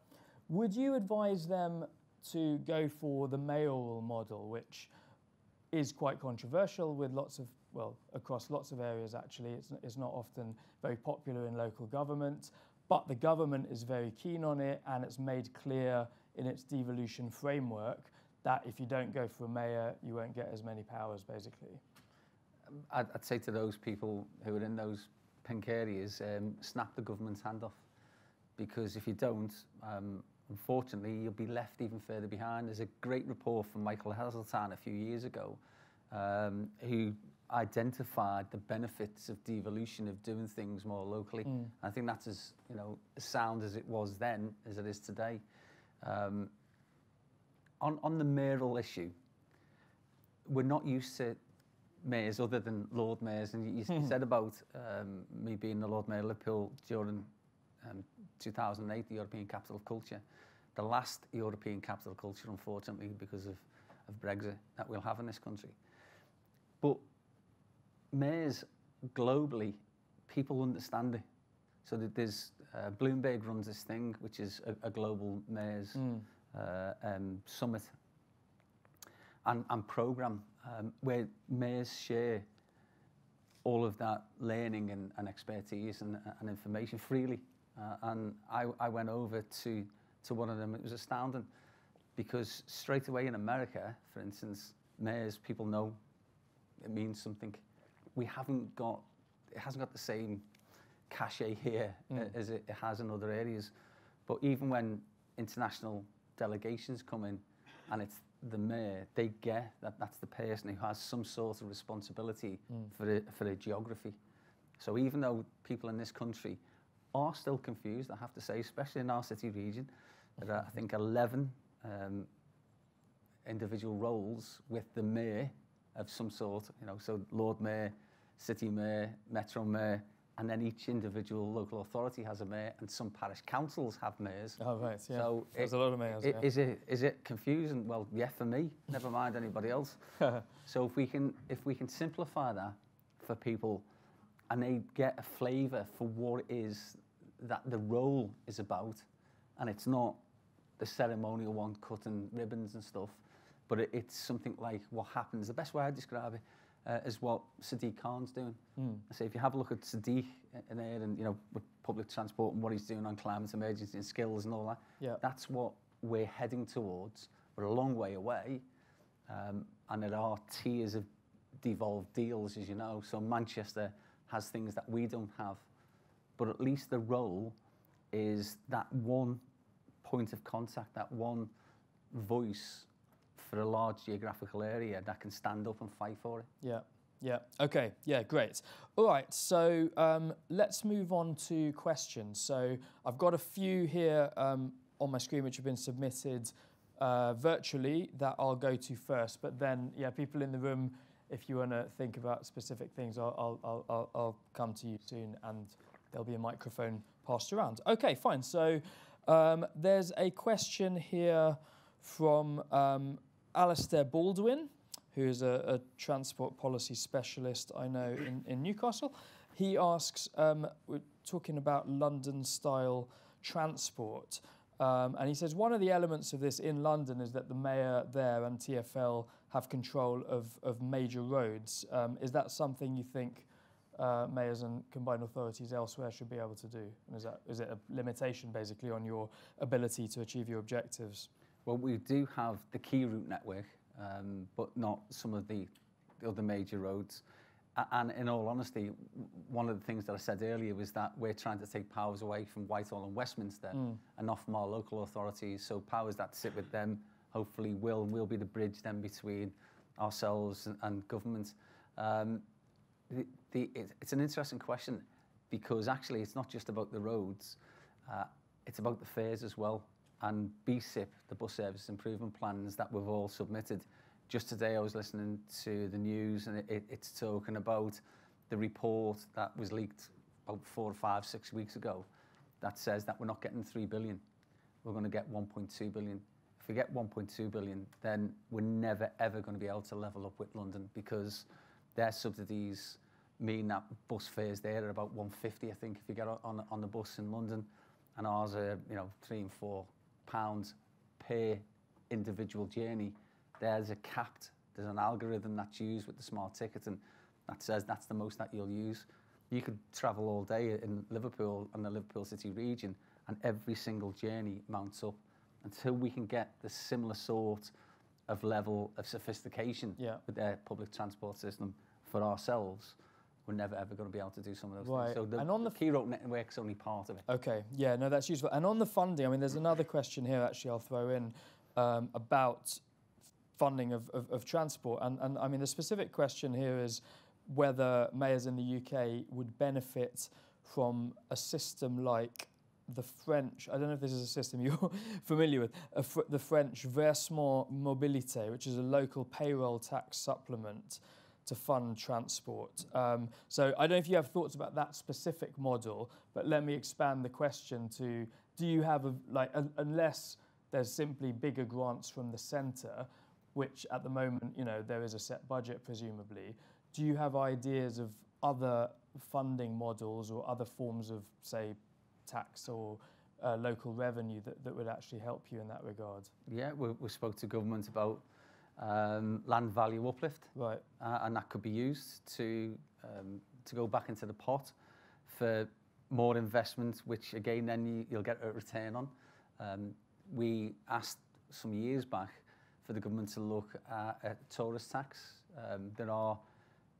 would you advise them to go for the mayoral model, which is quite controversial with lots of, well, across lots of areas actually. It's, it's not often very popular in local government, but the government is very keen on it and it's made clear in its devolution framework that if you don't go for a mayor, you won't get as many powers, basically. I'd, I'd say to those people who are in those pink areas, um, snap the government's hand off. Because if you don't, um, unfortunately, you'll be left even further behind. There's a great report from Michael Heseltine a few years ago um, who identified the benefits of devolution, of doing things more locally. Mm. I think that's as, you know, sound as it was then as it is today. Um, on, on the mayoral issue, we're not used to mayors other than Lord Mayors. And you, you said about um, me being the Lord Mayor of Liverpool during um, 2008, the European Capital of Culture. The last European capital of culture, unfortunately, because of, of Brexit, that we'll have in this country. But mayors globally, people understand it. So that there's uh, Bloomberg runs this thing, which is a, a global mayors mm. uh, um, summit and, and program um, where mayors share all of that learning and, and expertise and, and information freely. Uh, and I, I went over to, to one of them. It was astounding because straight away in America, for instance, mayors, people know it means something. we haven't got, it hasn't got the same cachet here mm. as it, it has in other areas. But even when international delegations come in and it's the mayor, they get that that's the person who has some sort of responsibility mm. for, a, for a geography. So even though people in this country are still confused, I have to say, especially in our city region, there are, I think, 11 um, individual roles with the mayor of some sort, you know, so Lord Mayor, City Mayor, Metro Mayor, and then each individual local authority has a mayor, and some parish councils have mayors. Oh, right, yeah. So There's it, a lot of mayors, it, yeah. Is it, is it confusing? Well, yeah, for me, never mind anybody else. so if we, can, if we can simplify that for people, and they get a flavour for what it is that the role is about, and it's not the ceremonial one cutting ribbons and stuff, but it, it's something like what happens. The best way I describe it uh, is what Sadiq Khan's doing. Mm. I say if you have a look at Sadiq in there and you know with public transport and what he's doing on climate emergency and skills and all that, yeah. that's what we're heading towards. We're a long way away, um, and there are tiers of devolved deals, as you know. So Manchester has things that we don't have but at least the role is that one point of contact, that one voice for a large geographical area that can stand up and fight for it. Yeah. Yeah. Okay. Yeah. Great. All right. So um, let's move on to questions. So I've got a few here um, on my screen which have been submitted uh, virtually that I'll go to first. But then, yeah, people in the room, if you want to think about specific things, I'll, I'll, I'll, I'll come to you soon and there'll be a microphone passed around. Okay, fine. So um, there's a question here from Alistair Baldwin, who is a, a, transport policy specialist I know in, in Newcastle. He asks, um, we're talking about London style transport. Um, and he says one of the elements of this in London is that the mayor there and TfL have control of, of major roads. Um, is that something you think uh, mayors and combined authorities elsewhere should be able to do? And is, that, is it a limitation basically on your ability to achieve your objectives? Well, we do have the key route network, um, but not some of the, the other major roads. And in all honesty, one of the things that I said earlier was that we're trying to take powers away from Whitehall and Westminster mm. and not from our local authorities. So powers that sit with them hopefully will and will be the bridge then between ourselves and, and government. Um, the, the, it, it's an interesting question because actually it's not just about the roads, uh, it's about the fares as well. and BSIP, the Bus Service Improvement Plans that we've all submitted. Just today I was listening to the news and it, it's talking about the report that was leaked about four or five, six weeks ago that says that we're not getting 3 billion. We're going to get 1.2 billion. If we get 1.2 billion, then we're never ever going to be able to level up with London because their subsidies mean that bus fares there are about 150, I think, if you get on, on the bus in London, and ours are, you know, three and four pounds per individual journey. There's a capped, there's an algorithm that's used with the smart ticket and that says that's the most that you'll use. You could travel all day in Liverpool and the Liverpool city region and every single journey mounts up until we can get the similar sort of level of sophistication yeah. with their public transport system for ourselves. We're never ever going to be able to do some of those right. things. So the, and on the, the key route network's only part of it. Okay, yeah, no, that's useful. And on the funding, I mean, there's another question here actually I'll throw in um, about funding of, of, of transport. And, and I mean, the specific question here is whether mayors in the UK would benefit from a system like the French, I don't know if this is a system you're familiar with, fr the French Versement Mobilité, which is a local payroll tax supplement to fund transport. Um, so I don't know if you have thoughts about that specific model, but let me expand the question to, do you have, a, like, a, unless there's simply bigger grants from the centre, which at the moment, you know, there is a set budget presumably, do you have ideas of other funding models or other forms of, say, tax or uh, local revenue that, that would actually help you in that regard? Yeah, we, we spoke to government about um, land value uplift. Right. Uh, and that could be used to um, to go back into the pot for more investment, which again then you, you'll get a return on. Um, we asked some years back for the government to look at a tourist tax. Um, there are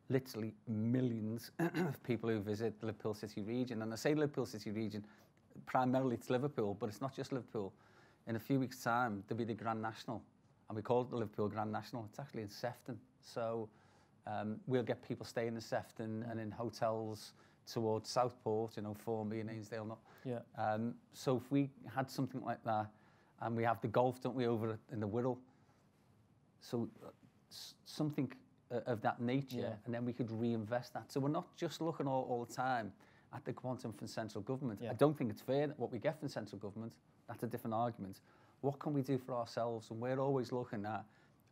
literally millions of people who visit the Liverpool City region. And I say Liverpool City region, primarily it's Liverpool, but it's not just Liverpool. In a few weeks' time, there'll be the Grand National, and we call it the Liverpool Grand National. It's actually in Sefton. So um, we'll get people staying in Sefton and in hotels towards Southport, you know, Formby and Ainsdale. Not. Yeah. Um, so if we had something like that, and we have the golf, don't we, over in the Wirral, so uh, something uh, of that nature, yeah. and then we could reinvest that. So we're not just looking all, all the time at the quantum from central government. Yeah. I don't think it's fair that what we get from central government, that's a different argument what can we do for ourselves? And we're always looking at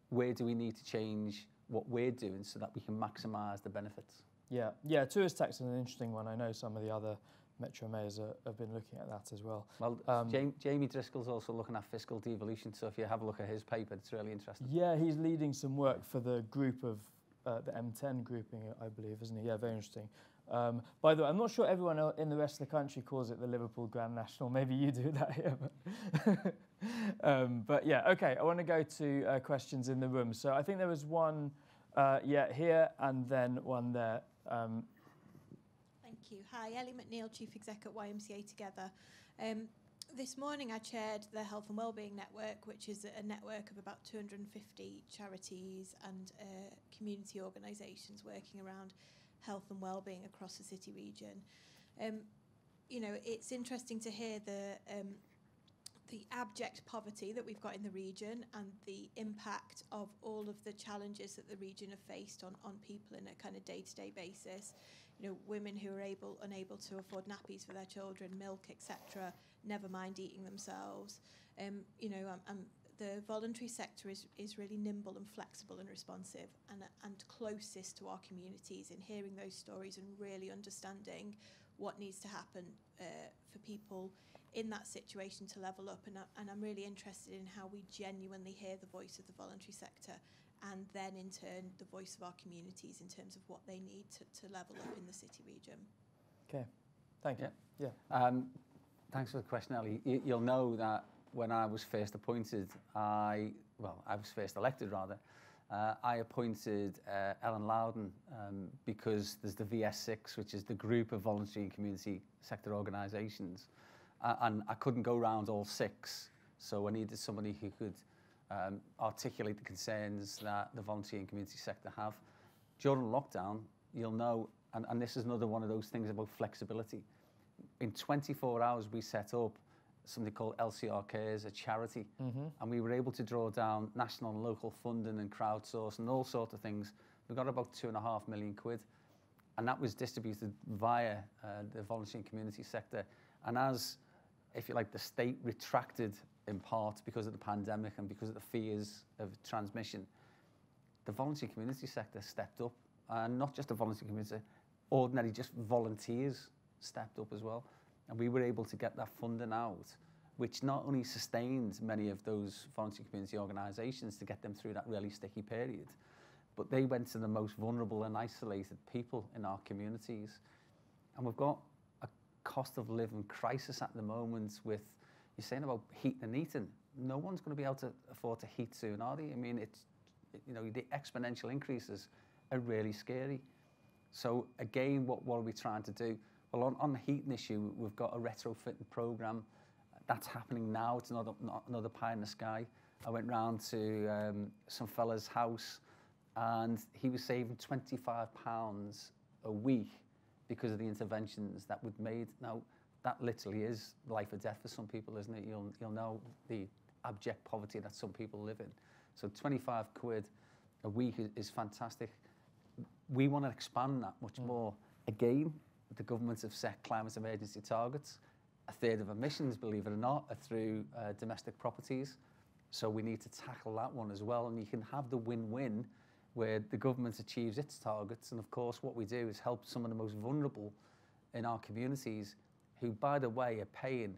where do we need to change what we're doing so that we can maximise the benefits. Yeah, yeah, tourist tax is an interesting one. I know some of the other metro mayors are, have been looking at that as well. Well, um, Jamie, Jamie Driscoll's also looking at fiscal devolution, so if you have a look at his paper, it's really interesting. Yeah, he's leading some work for the group of uh, the M10 grouping, I believe, isn't he? Yeah, very interesting. Um, by the way, I'm not sure everyone in the rest of the country calls it the Liverpool Grand National. Maybe you do that here. But, um, but yeah, okay. I want to go to uh, questions in the room. So I think there was one, uh, yeah, here and then one there. Um, Thank you. Hi, Ellie McNeil, Chief Exec at YMCA Together. Um, this morning I chaired the Health and Wellbeing Network, which is a network of about 250 charities and uh, community organisations working around health and well-being across the city region. Um, you know, it's interesting to hear the um, the abject poverty that we've got in the region and the impact of all of the challenges that the region have faced on, on people in a kind of day-to-day basis. You know, women who are able unable to afford nappies for their children, milk, etc. Never mind eating themselves. Um, you know, I'm, I'm the voluntary sector is, is really nimble and flexible and responsive and, and closest to our communities in hearing those stories and really understanding what needs to happen uh, for people in that situation to level up. And, and I'm really interested in how we genuinely hear the voice of the voluntary sector and then in turn the voice of our communities in terms of what they need to, to level up in the city region. Okay, thank you. Yeah. yeah. Um, thanks for the question, Ali. You, you'll know that when I was first appointed, I, well, I was first elected rather, uh, I appointed uh, Ellen Loudon um, because there's the VS6, which is the group of voluntary and community sector organisations. And I couldn't go round all six, so I needed somebody who could um, articulate the concerns that the voluntary and community sector have. During lockdown, you'll know, and, and this is another one of those things about flexibility. In 24 hours, we set up something called LCR Cares, a charity, Mm-hmm. and we were able to draw down national and local funding and crowdsource and all sorts of things. We got about two and a half million quid, and that was distributed via uh, the voluntary and community sector. And as, if you like, the state retracted in part because of the pandemic and because of the fears of transmission, the voluntary community sector stepped up, and not just the voluntary community, ordinary just volunteers stepped up as well, and we were able to get that funding out, which not only sustained many of those voluntary community organisations to get them through that really sticky period, but they went to the most vulnerable and isolated people in our communities, and we've got cost of living crisis at the moment with you're saying about heating and eating. No one's going to be able to afford to heat soon, are they? I mean, it's you know the exponential increases are really scary. So again, what, what are we trying to do? Well, on, on the heating issue, we've got a retrofitting program. That's happening now. It's not, not another pie in the sky. I went round to um, some fella's house and he was saving 25 pounds a week because of the interventions that we've made. Now, that literally is life or death for some people, isn't it? You'll, you'll know the abject poverty that some people live in. So 25 quid a week is, fantastic. We want to expand that much more. Again, the governments have set climate emergency targets. A third of emissions, believe it or not, are through uh, domestic properties. So we need to tackle that one as well. And you can have the win-win where the government achieves its targets. And of course, what we do is help some of the most vulnerable in our communities who, by the way, are paying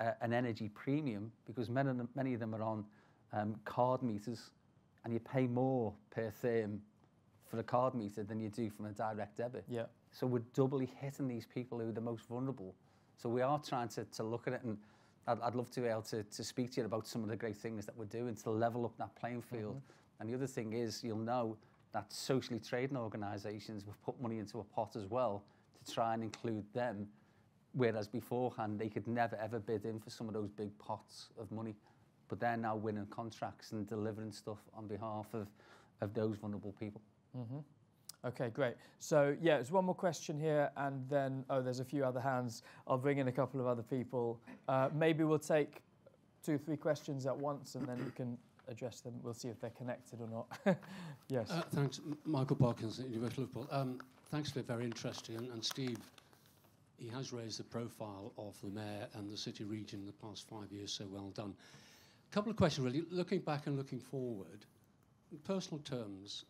uh, an energy premium because many of them, many of them are on um, card meters and you pay more per therm for a card meter than you do from a direct debit. Yeah. So we're doubly hitting these people who are the most vulnerable. So we are trying to, to look at it and I'd, I'd love to be able to, to speak to you about some of the great things that we're doing to level up that playing field. And the other thing is you'll know that socially trading organisations have put money into a pot as well to try and include them, whereas beforehand they could never ever bid in for some of those big pots of money. But they're now winning contracts and delivering stuff on behalf of, of those vulnerable people. Mm-hmm. Okay, great. So yeah, there's one more question here, and then oh, there's a few other hands. I'll bring in a couple of other people. Uh, maybe we'll take two, three questions at once, and then we can address them. We'll see if they're connected or not. yes. Uh, thanks, Michael Parkinson at University of Liverpool. Um, thanks for very interesting. And, and Steve, he has raised the profile of the mayor and the city region in the past five years, so well done. A couple of questions, really. Looking back and looking forward, in personal terms,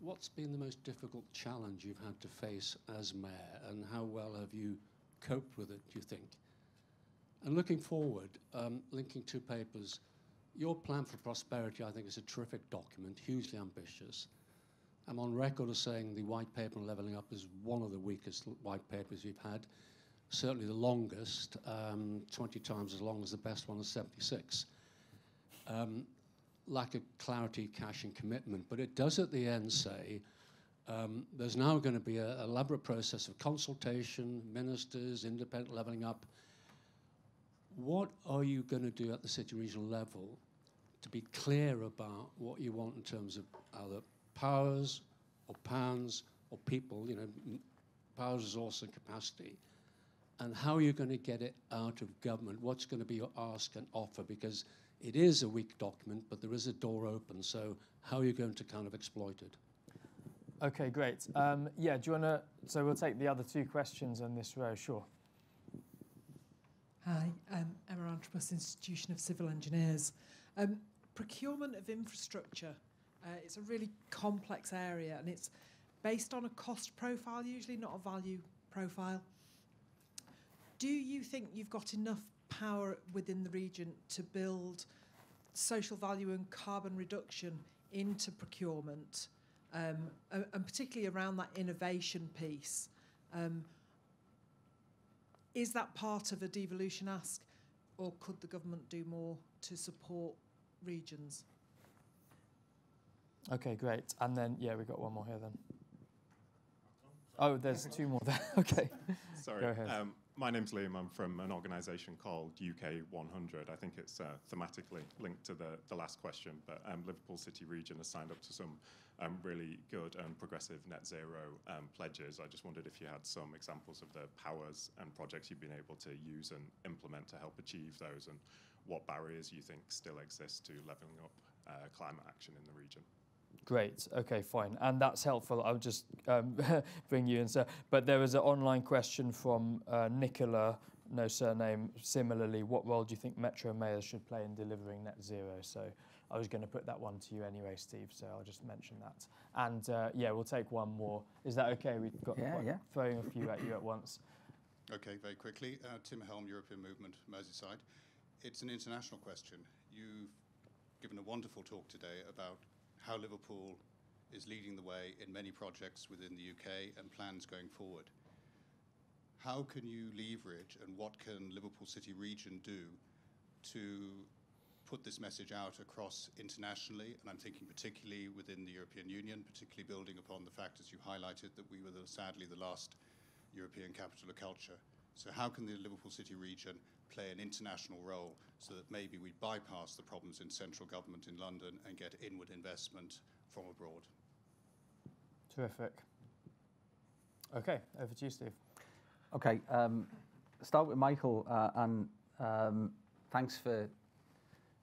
what's been the most difficult challenge you've had to face as mayor, and how well have you coped with it, do you think? And looking forward, um, linking two papers, your plan for prosperity, I think, is a terrific document, hugely ambitious. I'm on record as saying the white paper on levelling up is one of the weakest white papers we've had, certainly the longest, um, 20 times as long as the best one is 76. Um, lack of clarity, cash, and commitment. But it does at the end say um, there's now going to be an elaborate process of consultation, ministers, independent levelling up. What are you going to do at the city regional level to be clear about what you want in terms of either powers or pounds or people, you know, m- powers, resource, and capacity, and how are you're going to get it out of government? What's going to be your ask and offer? Because it is a weak document, but there is a door open. So how are you going to kind of exploit it? Okay, great. Um, yeah, do you want to? So we'll take the other two questions on this row. Sure. Hi, um, Emma Antrobus, Institution of Civil Engineers. Um, procurement of infrastructure, uh, it's a really complex area and it's based on a cost profile, usually not a value profile. Do you think you've got enough power within the region to build social value and carbon reduction into procurement, um, and, particularly around that innovation piece? Um, is that part of a devolution ask, or could the government do more to support regions? Okay, great. And then yeah, we've got one more here then. Oh, there's two more there. okay. Sorry. Go ahead. Um, my name's Liam. I'm from an organisation called UK 100. I think it's uh, thematically linked to the, the last question, but um, Liverpool City Region has signed up to some um, really good and progressive net zero um, pledges. I just wondered if you had some examples of the powers and projects you've been able to use and implement to help achieve those, and what barriers you think still exist to levelling up uh, climate action in the region. Great. Okay, fine. And that's helpful. I'll just um, bring you in. So, but there was an online question from uh, Nicola, no surname. Similarly, what role do you think metro mayors should play in delivering net zero? So, I was going to put that one to you anyway, Steve. So I'll just mention that. And uh, yeah, we'll take one more. Is that okay? We've got Yeah, quite- yeah. throwing a few at you at once. Okay, very quickly. Uh, Tim Helm, European Movement, Merseyside. It's an international question. You've given a wonderful talk today about how Liverpool is leading the way in many projects within the UK and plans going forward. How can you leverage and what can Liverpool City Region do to put this message out across internationally? And I'm thinking particularly within the European Union, particularly building upon the fact, as you highlighted, that we were the, sadly the last European capital of culture. So how can the Liverpool City region play an international role so that maybe we bypass the problems in central government in London and get inward investment from abroad? Terrific. Okay, over to you, Steve. Okay, um, start with Michael, uh, and um, thanks for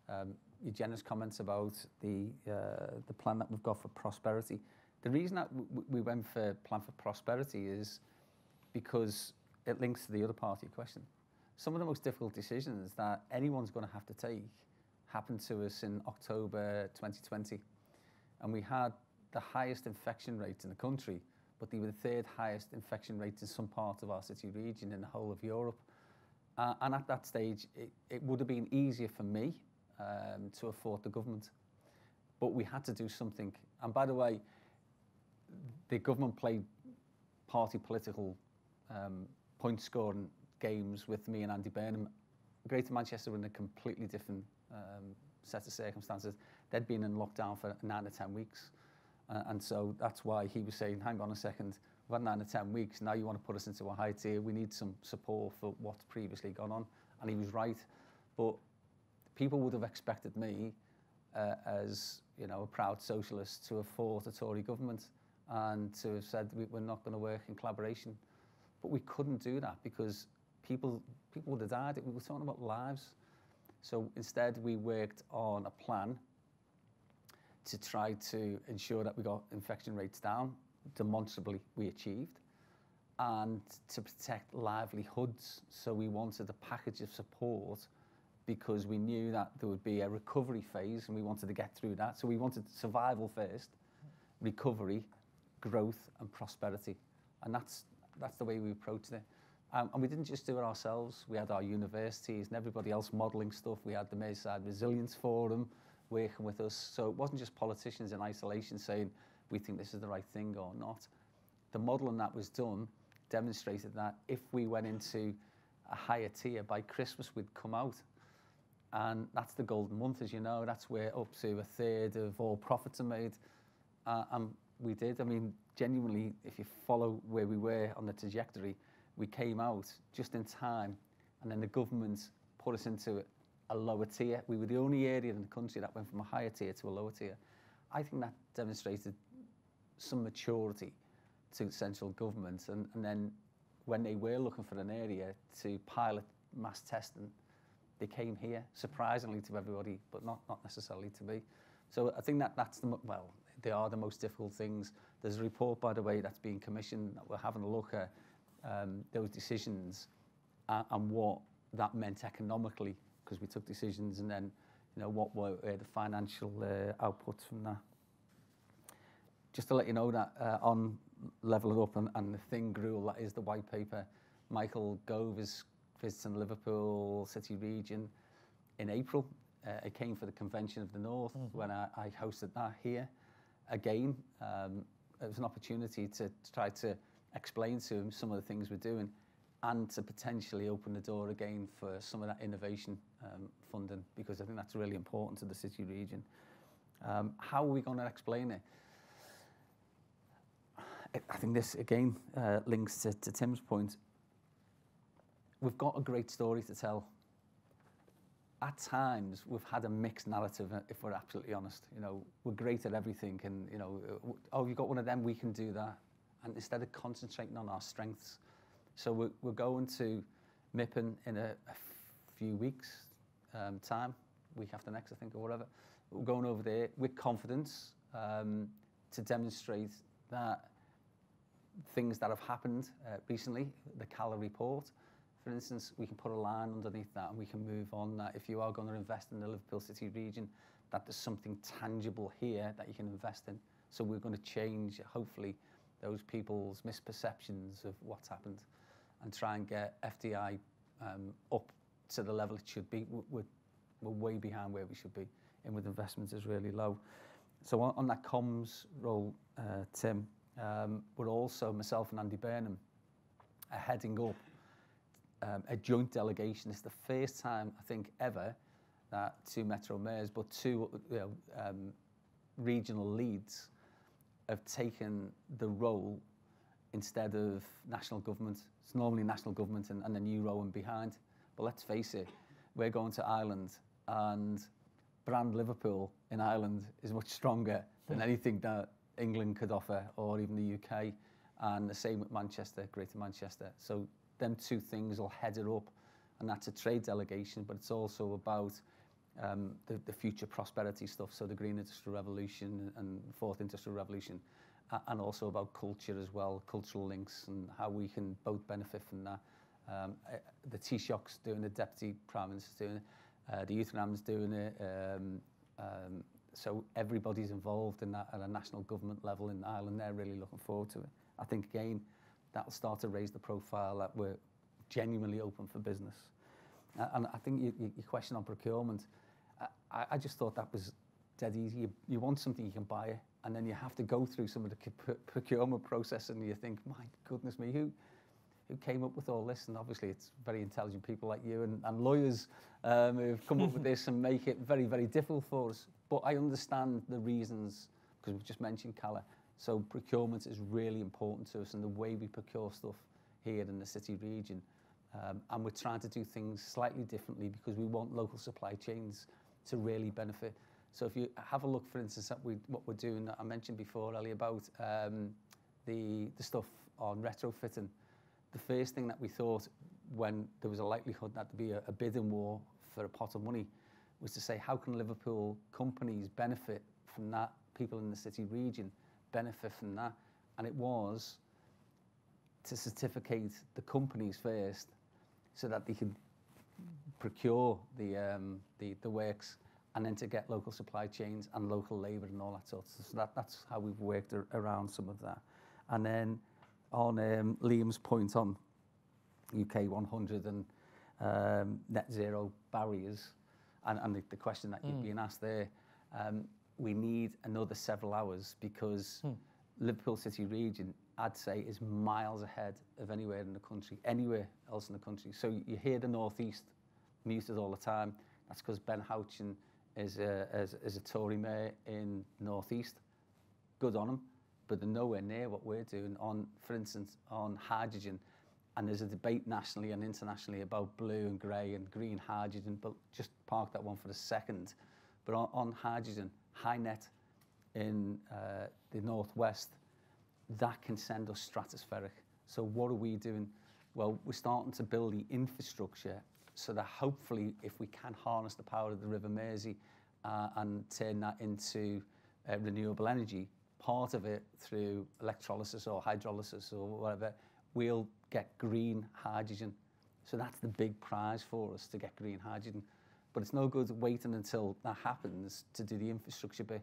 um, your generous comments about the uh, the plan that we've got for prosperity. The reason that w- w- we went for plan for prosperity is because it links to the other part of your question. Some of the most difficult decisions that anyone's going to have to take happened to us in October 2020, and we had the highest infection rate in the country, but they were the third highest infection rate in some part of our city region in the whole of Europe. Uh, and at that stage, it, it would have been easier for me um, to afford the government. But we had to do something. And by the way, the government played party political um, point scoring games with me and Andy Burnham. Greater Manchester were in a completely different um, set of circumstances. They'd been in lockdown for nine to 10 weeks. Uh, and so that's why he was saying, hang on a second, we've had nine to 10 weeks, now you want to put us into a high tier, we need some support for what's previously gone on. And he was right. But people would have expected me, uh, as you know, a proud socialist, to have fought a Tory government and to have said we, we're not going to work in collaboration. But we couldn't do that because people, people would have died. We were talking about lives. So instead, we worked on a plan to try to ensure that we got infection rates down. Demonstrably, we achieved. And to protect livelihoods. So we wanted a package of support because we knew that there would be a recovery phase and we wanted to get through that. So we wanted survival first, recovery, growth and prosperity. And that's, that's the way we approached it. Um, and we didn't just do it ourselves. We had our universities and everybody else modelling stuff. We had the Merseyside Resilience Forum working with us. So it wasn't just politicians in isolation saying, we think this is the right thing or not. The modelling that was done demonstrated that if we went into a higher tier, by Christmas we'd come out. And that's the golden month, as you know. That's where up to a third of all profits are made. Uh, and we did. I mean, genuinely, if you follow where we were on the trajectory, we came out just in time, and then the government put us into a lower tier. We were the only area in the country that went from a higher tier to a lower tier. I think that demonstrated some maturity to central government, and, and then when they were looking for an area to pilot mass testing, they came here, surprisingly to everybody, but not, not necessarily to me. So I think that that's the, well, they are the most difficult things. There's a report, by the way, that's being commissioned that we're having a look at um, those decisions uh, and what that meant economically, because we took decisions and then, you know, what were uh, the financial uh, outputs from that. Just to let you know that uh, on Level It Up and, and the Thing Gruel, that is the white paper, Michael Gove is visiting Liverpool City region in April. Uh, it came for the Convention of the North when I, I hosted that here. Again, um, it was an opportunity to, to try to explain to him some of the things we're doing and to potentially open the door again for some of that innovation um, funding because I think that's really important to the city region. Um, how are we going to explain it? I- think this again uh, links to, to Tim's point. we've got a great story to tell. At times, we've had a mixed narrative, uh, if we're absolutely honest. You know, we're great at everything, and you know, uh, oh, you got one of them, we can do that. And instead of concentrating on our strengths, so we're, we're going to MIPIM in a, a few weeks' um, time, week after next, I think, or whatever. We're going over there with confidence um, to demonstrate that things that have happened uh, recently, the Caller report, for instance, we can put a line underneath that and we can move on that if you are going to invest in the Liverpool City region, that there's something tangible here that you can invest in. So we're going to change, hopefully, those people's misperceptions of what's happened and try and get FDI um, up to the level it should be. We're, we're way behind where we should be, and with investments is really low. So on, on that comms role, uh, Tim, um, we're also, myself and Andy Burnham, are heading up um, a joint delegation. It's the first time, I think, ever that two Metro mayors, but two you know, um, regional leads have taken the role instead of national government. It's normally national government and, and a new row and behind. But let's face it, we're going to Ireland and brand Liverpool in Ireland is much stronger than hmm. anything that England could offer or even the UK. And the same with Manchester, Greater Manchester. So them two things will header up and that's a trade delegation, but it's also about um, the, the future prosperity stuff, so the Green Industrial Revolution and Fourth Industrial Revolution, and also about culture as well, cultural links and how we can both benefit from that. Um, eh, the Taoiseach's doing it, Deputy Prime Minister's doing it, uh, the Youth and Am's doing it. Um, um, so everybody's involved in that at a national government level in Ireland. They're really looking forward to it. I think, again, that'll start to raise the profile that we're genuinely open for business. And I think your, your question on procurement, I, I just thought that was dead easy. You, you want something, you can buy it, and then you have to go through some of the procurement process, and you think, my goodness me, who who came up with all this? And obviously, it's very intelligent people like you and, and lawyers um, who've come up with this and make it very, very difficult for us. But I understand the reasons because we've just mentioned Caller. So procurement is really important to us and the way we procure stuff here in the city region. Um, and we're trying to do things slightly differently because we want local supply chains to really benefit. So if you have a look, for instance, at we, what we're doing, I mentioned before, Ellie, about um, the, the stuff on retrofitting. The first thing that we thought when there was a likelihood that there'd be a, a bidding war for a pot of money was to say, how can Liverpool companies benefit from that, people in the city region benefit from that? And it was to certificate the companies first so that they could procure the, um, the, the works and then to get local supply chains and local labour and all that sort of stuff. So that, that's how we've worked ar around some of that. And then on um, Liam's point on UK 100 and um, net zero barriers and, and the, the question that mm. you've hmm. been asked there, um, we need another several hours because mm. Liverpool City region, I'd say, is miles ahead of anywhere in the country, anywhere else in the country. So you hear the northeast muted all the time. That's because Ben Houchen is a, is, is a Tory mayor in North East. Good on him, but they're nowhere near what we're doing on, for instance, on hydrogen. And there's a debate nationally and internationally about blue and grey and green hydrogen, but just park that one for a second. But on, on hydrogen, net in uh, the northwest, that can send us stratospheric. So what are we doing? Well, we're starting to build the infrastructure so that hopefully if we can harness the power of the River Mersey uh, and turn that into uh, renewable energy, part of it through electrolysis or hydrolysis or whatever, we'll get green hydrogen. So that's the big prize for us to get green hydrogen. But it's no good waiting until that happens to do the infrastructure bit.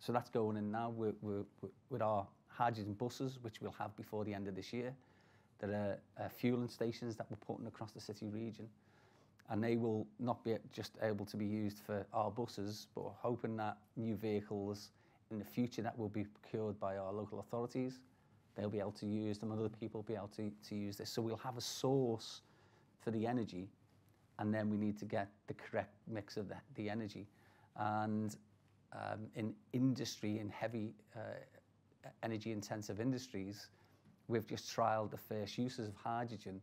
So that's going in now with, with, with our hydrogen buses, which we'll have before the end of this year. There are uh, fueling stations that we're putting across the city region. And they will not be just able to be used for our buses, but we're hoping that new vehicles in the future that will be procured by our local authorities, they'll be able to use them other people will be able to, to use this. So we'll have a source for the energy and then we need to get the correct mix of the, the energy. And um, in industry, in heavy uh, energy intensive industries, we've just trialed the first uses of hydrogen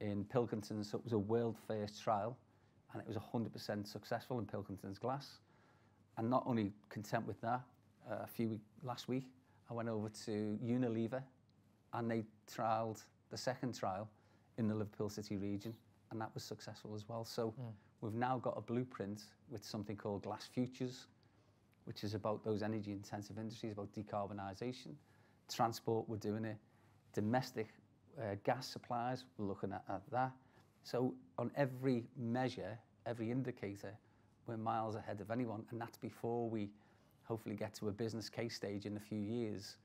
in Pilkington. So it was a world first trial and it was 100% successful in Pilkington's glass. And not only content with that, uh, a few week, last week, I went over to Unilever and they trialled the second trial in the Liverpool City region and that was successful as well. So mm. we've now got a blueprint with something called Glass Futures, which is about those energy intensive industries, about decarbonisation. Transport, we're doing it. Domestic uh, gas supplies, we're looking at, at that. So on every measure, every indicator, we're miles ahead of anyone. And that's before we hopefully get to a business case stage in a few years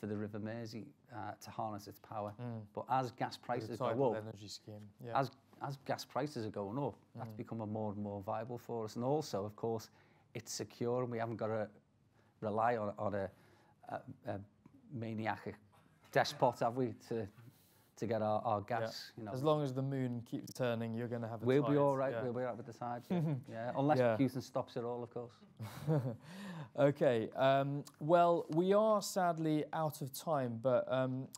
for the River Mersey uh, to harness its power. Mm. But as gas prices go up, energy scheme. Yeah. as as gas prices are going up, mm. that's becoming more and more viable for us. And also, of course, it's secure and we haven't got to rely on, on a, a, a maniac despot, have we, to to get our, our gas. Yeah. You know, as long as the moon keeps turning, you're going to have. A we'll tide. be all right. Yeah. We'll be all right with the tides. Yeah, yeah. unless. Putin stops it all, of course. okay. Um, well, we are sadly out of time, but um,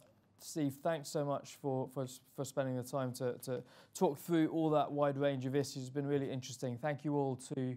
Steve, thanks so much for, for, for spending the time to, to talk through all that wide range of issues. It's been really interesting. Thank you all to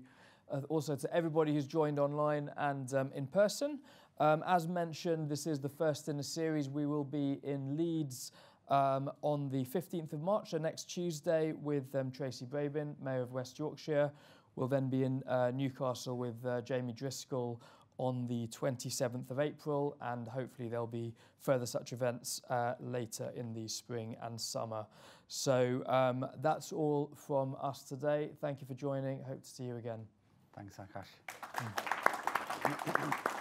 uh, also to everybody who's joined online and um, in person. Um, as mentioned, this is the first in a series. We will be in Leeds um, on the 15th of March, so next Tuesday, with um, Tracy Brabin, Mayor of West Yorkshire. We'll then be in uh, Newcastle with uh, Jamie Driscoll on the 27th of April, and hopefully there'll be further such events uh, later in the spring and summer. So um, that's all from us today. Thank you for joining. Hope to see you again. Thanks, Akash. Mm.